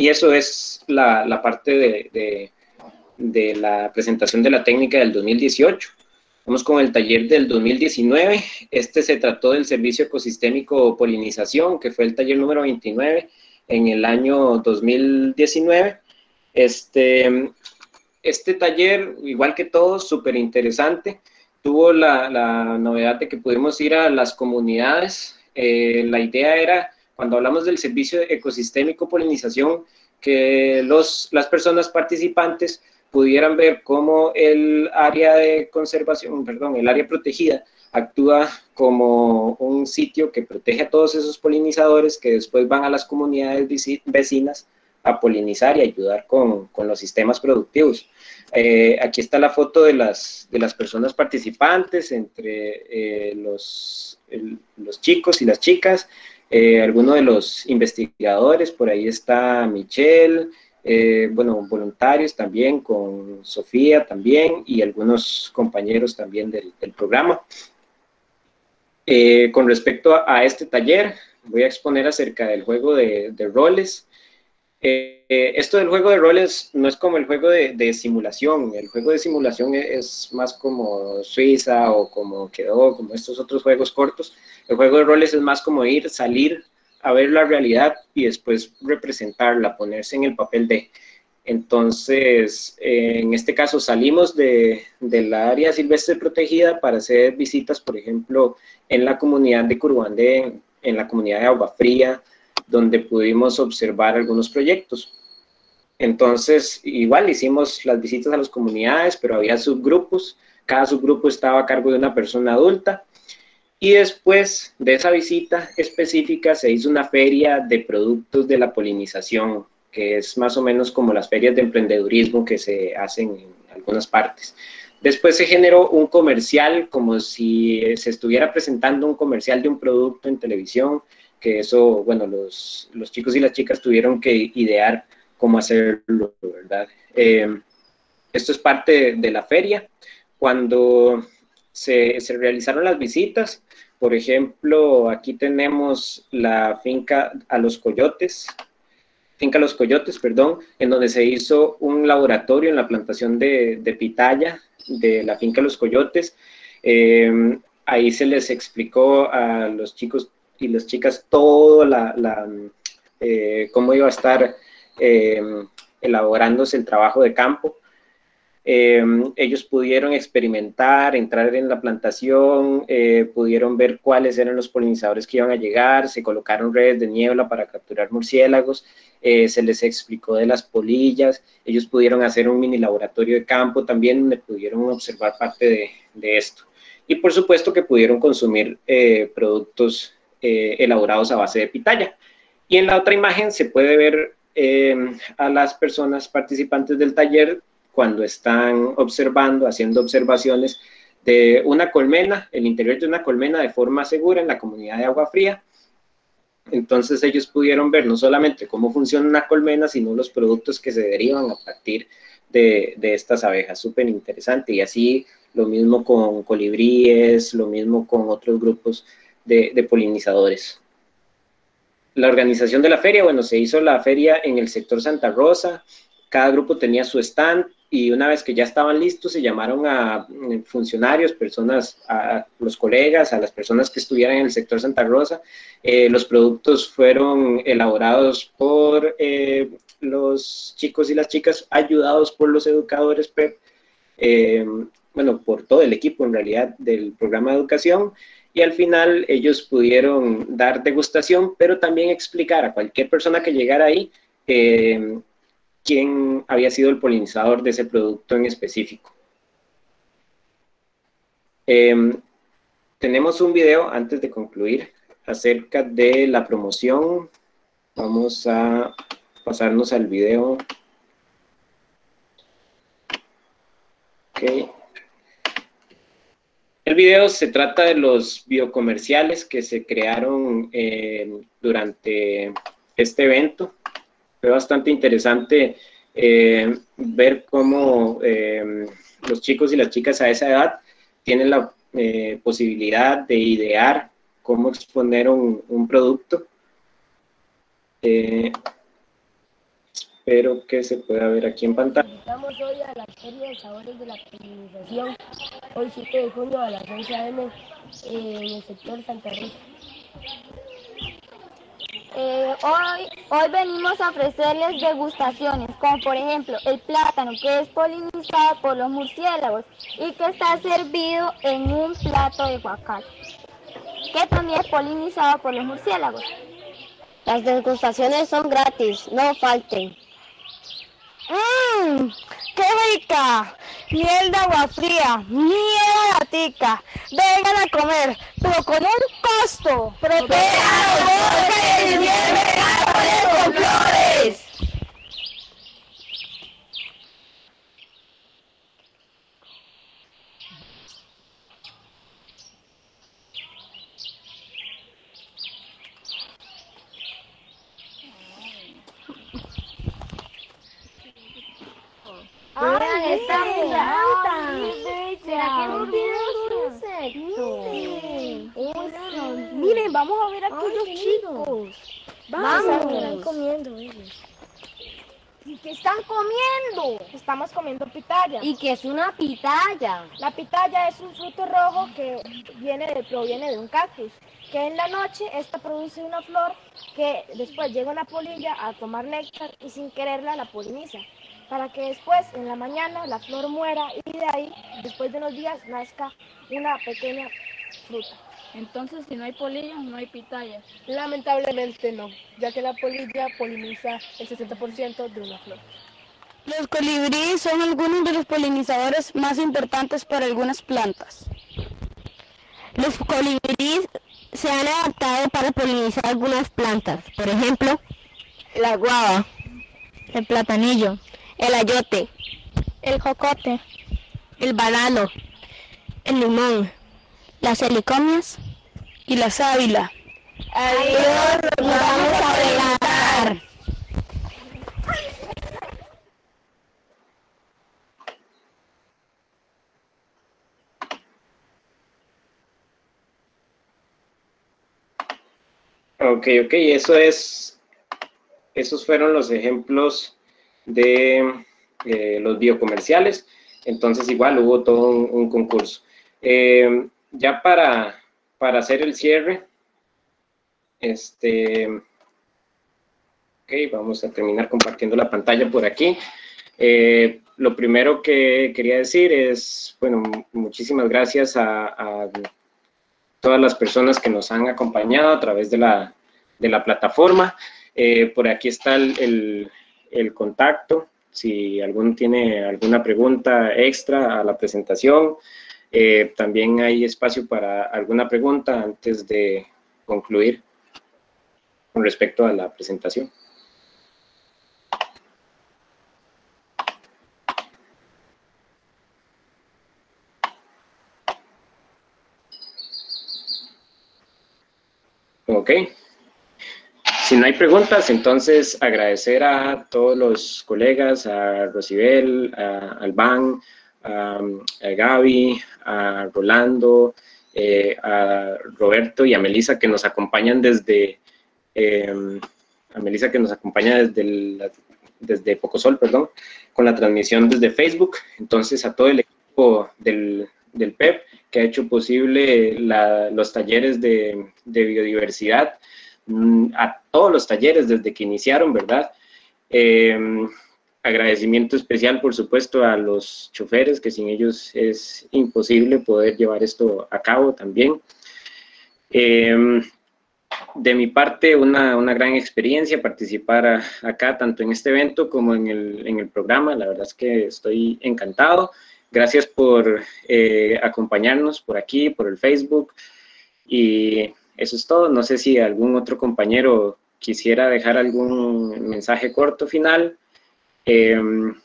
Y eso es la, la parte de, de, la presentación de la técnica del 2018. Vamos con el taller del 2019. Este se trató del servicio ecosistémico polinización, que fue el taller número 29 en el año 2019. Este, este taller, igual que todos, súper interesante. Tuvo la, la, novedad de que pudimos ir a las comunidades. Eh, la idea era, cuando hablamos del servicio ecosistémico polinización, que los, las personas participantes pudieran ver cómo el área de conservación, perdón, el área protegida actúa como un sitio que protege a todos esos polinizadores que después van a las comunidades vecinas a polinizar y ayudar con, con los sistemas productivos. Eh, aquí está la foto de las, de las personas participantes entre eh, los, los chicos y las chicas, eh, algunos de los investigadores, por ahí está Michelle, bueno, voluntarios también, con Sofía también y algunos compañeros también del, del programa. Eh, con respecto a, este taller, voy a exponer acerca del juego de, roles. Eh, eh, esto del juego de roles no es como el juego de, simulación. El juego de simulación es, más como Suiza o como quedó, como estos otros juegos cortos. El juego de roles es más como ir, salir a ver la realidad y después representarla, ponerse en el papel de. Entonces, en este caso salimos de, la área silvestre protegida para hacer visitas, por ejemplo, en la comunidad de Curubandé, en la comunidad de Agua Fría, donde pudimos observar algunos proyectos. Entonces, igual hicimos las visitas a las comunidades, pero había subgrupos, cada subgrupo estaba a cargo de una persona adulta, y después de esa visita específica se hizo una feria de productos de la polinización, que es más o menos como las ferias de emprendedurismo que se hacen en algunas partes. Después se generó un comercial, como si se estuviera presentando un comercial de un producto en televisión, que eso, bueno, los, los chicos y las chicas tuvieron que idear cómo hacerlo, ¿verdad? Eh, esto es parte de, la feria. Cuando se, se, realizaron las visitas, por ejemplo, aquí tenemos la finca a los coyotes, finca Los Coyotes, perdón, en donde se hizo un laboratorio en la plantación de, de pitaya de la finca Los Coyotes. Eh, ahí se les explicó a los chicos y las chicas todo la, la eh, cómo iba a estar eh, elaborándose el trabajo de campo. Eh, ellos pudieron experimentar, entrar en la plantación, pudieron ver cuáles eran los polinizadores que iban a llegar, se colocaron redes de niebla para capturar murciélagos, se les explicó de las polillas, ellos pudieron hacer un mini laboratorio de campo también donde pudieron observar parte de, de esto. Y por supuesto que pudieron consumir productos elaborados a base de pitaya. Y en la otra imagen se puede ver eh, a las personas participantes del taller cuando están observando, haciendo observaciones de una colmena, el interior de una colmena de forma segura en la comunidad de Agua Fría. Entonces ellos pudieron ver no solamente cómo funciona una colmena, sino los productos que se derivan a partir de, estas abejas. Súper interesante. Y así lo mismo con colibríes, lo mismo con otros grupos de polinizadores. La organización de la feria, bueno, se hizo la feria en el sector Santa Rosa, cada grupo tenía su stand y una vez que ya estaban listos se llamaron a mm, funcionarios, personas, a los colegas, a las personas que estuvieran en el sector Santa Rosa. Eh, los productos fueron elaborados por eh, los chicos y las chicas, ayudados por los educadores PEP, eh, bueno, por todo el equipo en realidad del programa de educación y al final ellos pudieron dar degustación, pero también explicar a cualquier persona que llegara ahí eh, quién había sido el polinizador de ese producto en específico. Em, tenemos un video antes de concluir acerca de la promoción. Vamos a pasarnos al video. Okay. El video se trata de los biocomerciales que se crearon eh, durante este evento. Fue bastante interesante eh, ver cómo eh, los chicos y las chicas a esa edad tienen la posibilidad de idear cómo exponer un producto espero que se pueda ver aquí en pantalla. Estamos hoy a la serie de sabores de la polinización, hoy 7 de junio a las 11 a.m. en el sector Santa Rosa. Eh, hoy, hoy venimos a ofrecerles degustaciones, como por ejemplo el plátano que es polinizado por los murciélagos y que está servido en un plato de guacal, que también es polinizado por los murciélagos. Las degustaciones son gratis, no falten. ¡Mmm! ¡Qué rica! Miel de agua fría, miel latica. Vengan a comer, pero con un costo. ¡Proteja los y miel con flores! Vean esta planta. ¿Será que no tiene insectos? Miren, vamos a ver a aquellos chicos. Vamos. Están comiendo ellos. ¿Y qué están comiendo? Estamos comiendo pitaya. ¿Y qué es una pitaya? La pitaya es un fruto rojo que viene de, proviene de un cactus, que en la noche esta produce una flor que después llega una polilla a tomar néctar y sin quererla la poliniza para que después en la mañana la flor muera y de ahí, después de unos días, nazca una pequeña fruta. Entonces, si no hay polilla, no hay pitaya. Lamentablemente no, ya que la polilla poliniza el 60% de una flor. Los colibríes son algunos de los polinizadores más importantes para algunas plantas. Los colibríes se han adaptado para polinizar algunas plantas, por ejemplo, la guava, el platanillo, el ayote, el jocote, el banano, el limón, las helicomias. Y la sábila. Adiós, nos vamos a regalar. Ok, ok, eso es, esos fueron los ejemplos de eh, los biocomerciales. Entonces igual hubo todo un, concurso. Eh, ya para, para hacer el cierre, este, vamos a terminar compartiendo la pantalla por aquí. Eh, lo primero que quería decir es, bueno, muchísimas gracias a, todas las personas que nos han acompañado a través de la, de la plataforma. Por aquí está el, contacto, si alguno tiene alguna pregunta extra a la presentación. Eh, también hay espacio para alguna pregunta antes de concluir con respecto a la presentación. Ok. No hay preguntas, entonces agradecer a todos los colegas, a Rosibel, a Albán, a, Gaby, a Rolando, eh, a Roberto y a Melissa que nos acompañan desde, eh, a Melissa que nos acompaña desde, desde Pocosol, perdón, con la transmisión desde Facebook. Entonces a todo el equipo del, del PEP que ha hecho posible los talleres de, biodiversidad, a todos los talleres desde que iniciaron, ¿verdad? Em, agradecimiento especial, por supuesto, a los choferes, que sin ellos es imposible poder llevar esto a cabo también. Em, de mi parte, una, gran experiencia participar acá, tanto en este evento como en el, en el programa. La verdad es que estoy encantado. Gracias por eh, acompañarnos por aquí, por el Facebook. Y eso es todo. No sé si algún otro compañero quisiera dejar algún mensaje corto final em,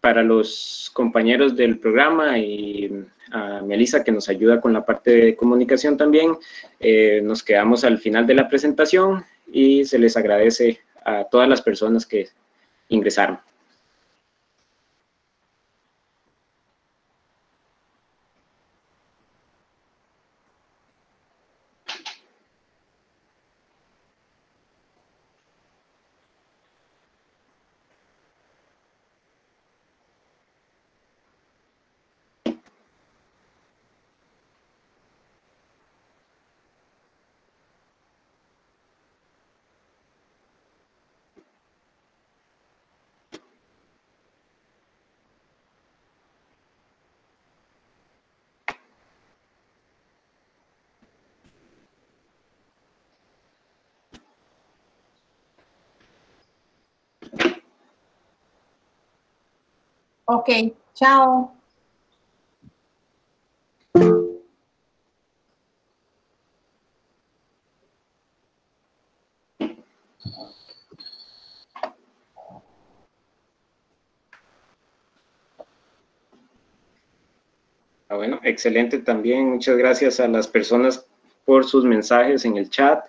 para los compañeros del programa y a Melissa que nos ayuda con la parte de comunicación también. Eh, nos quedamos al final de la presentación y se les agradece a todas las personas que ingresaron. Ok, chao. Ah, bueno, excelente también. Muchas gracias a las personas por sus mensajes en el chat.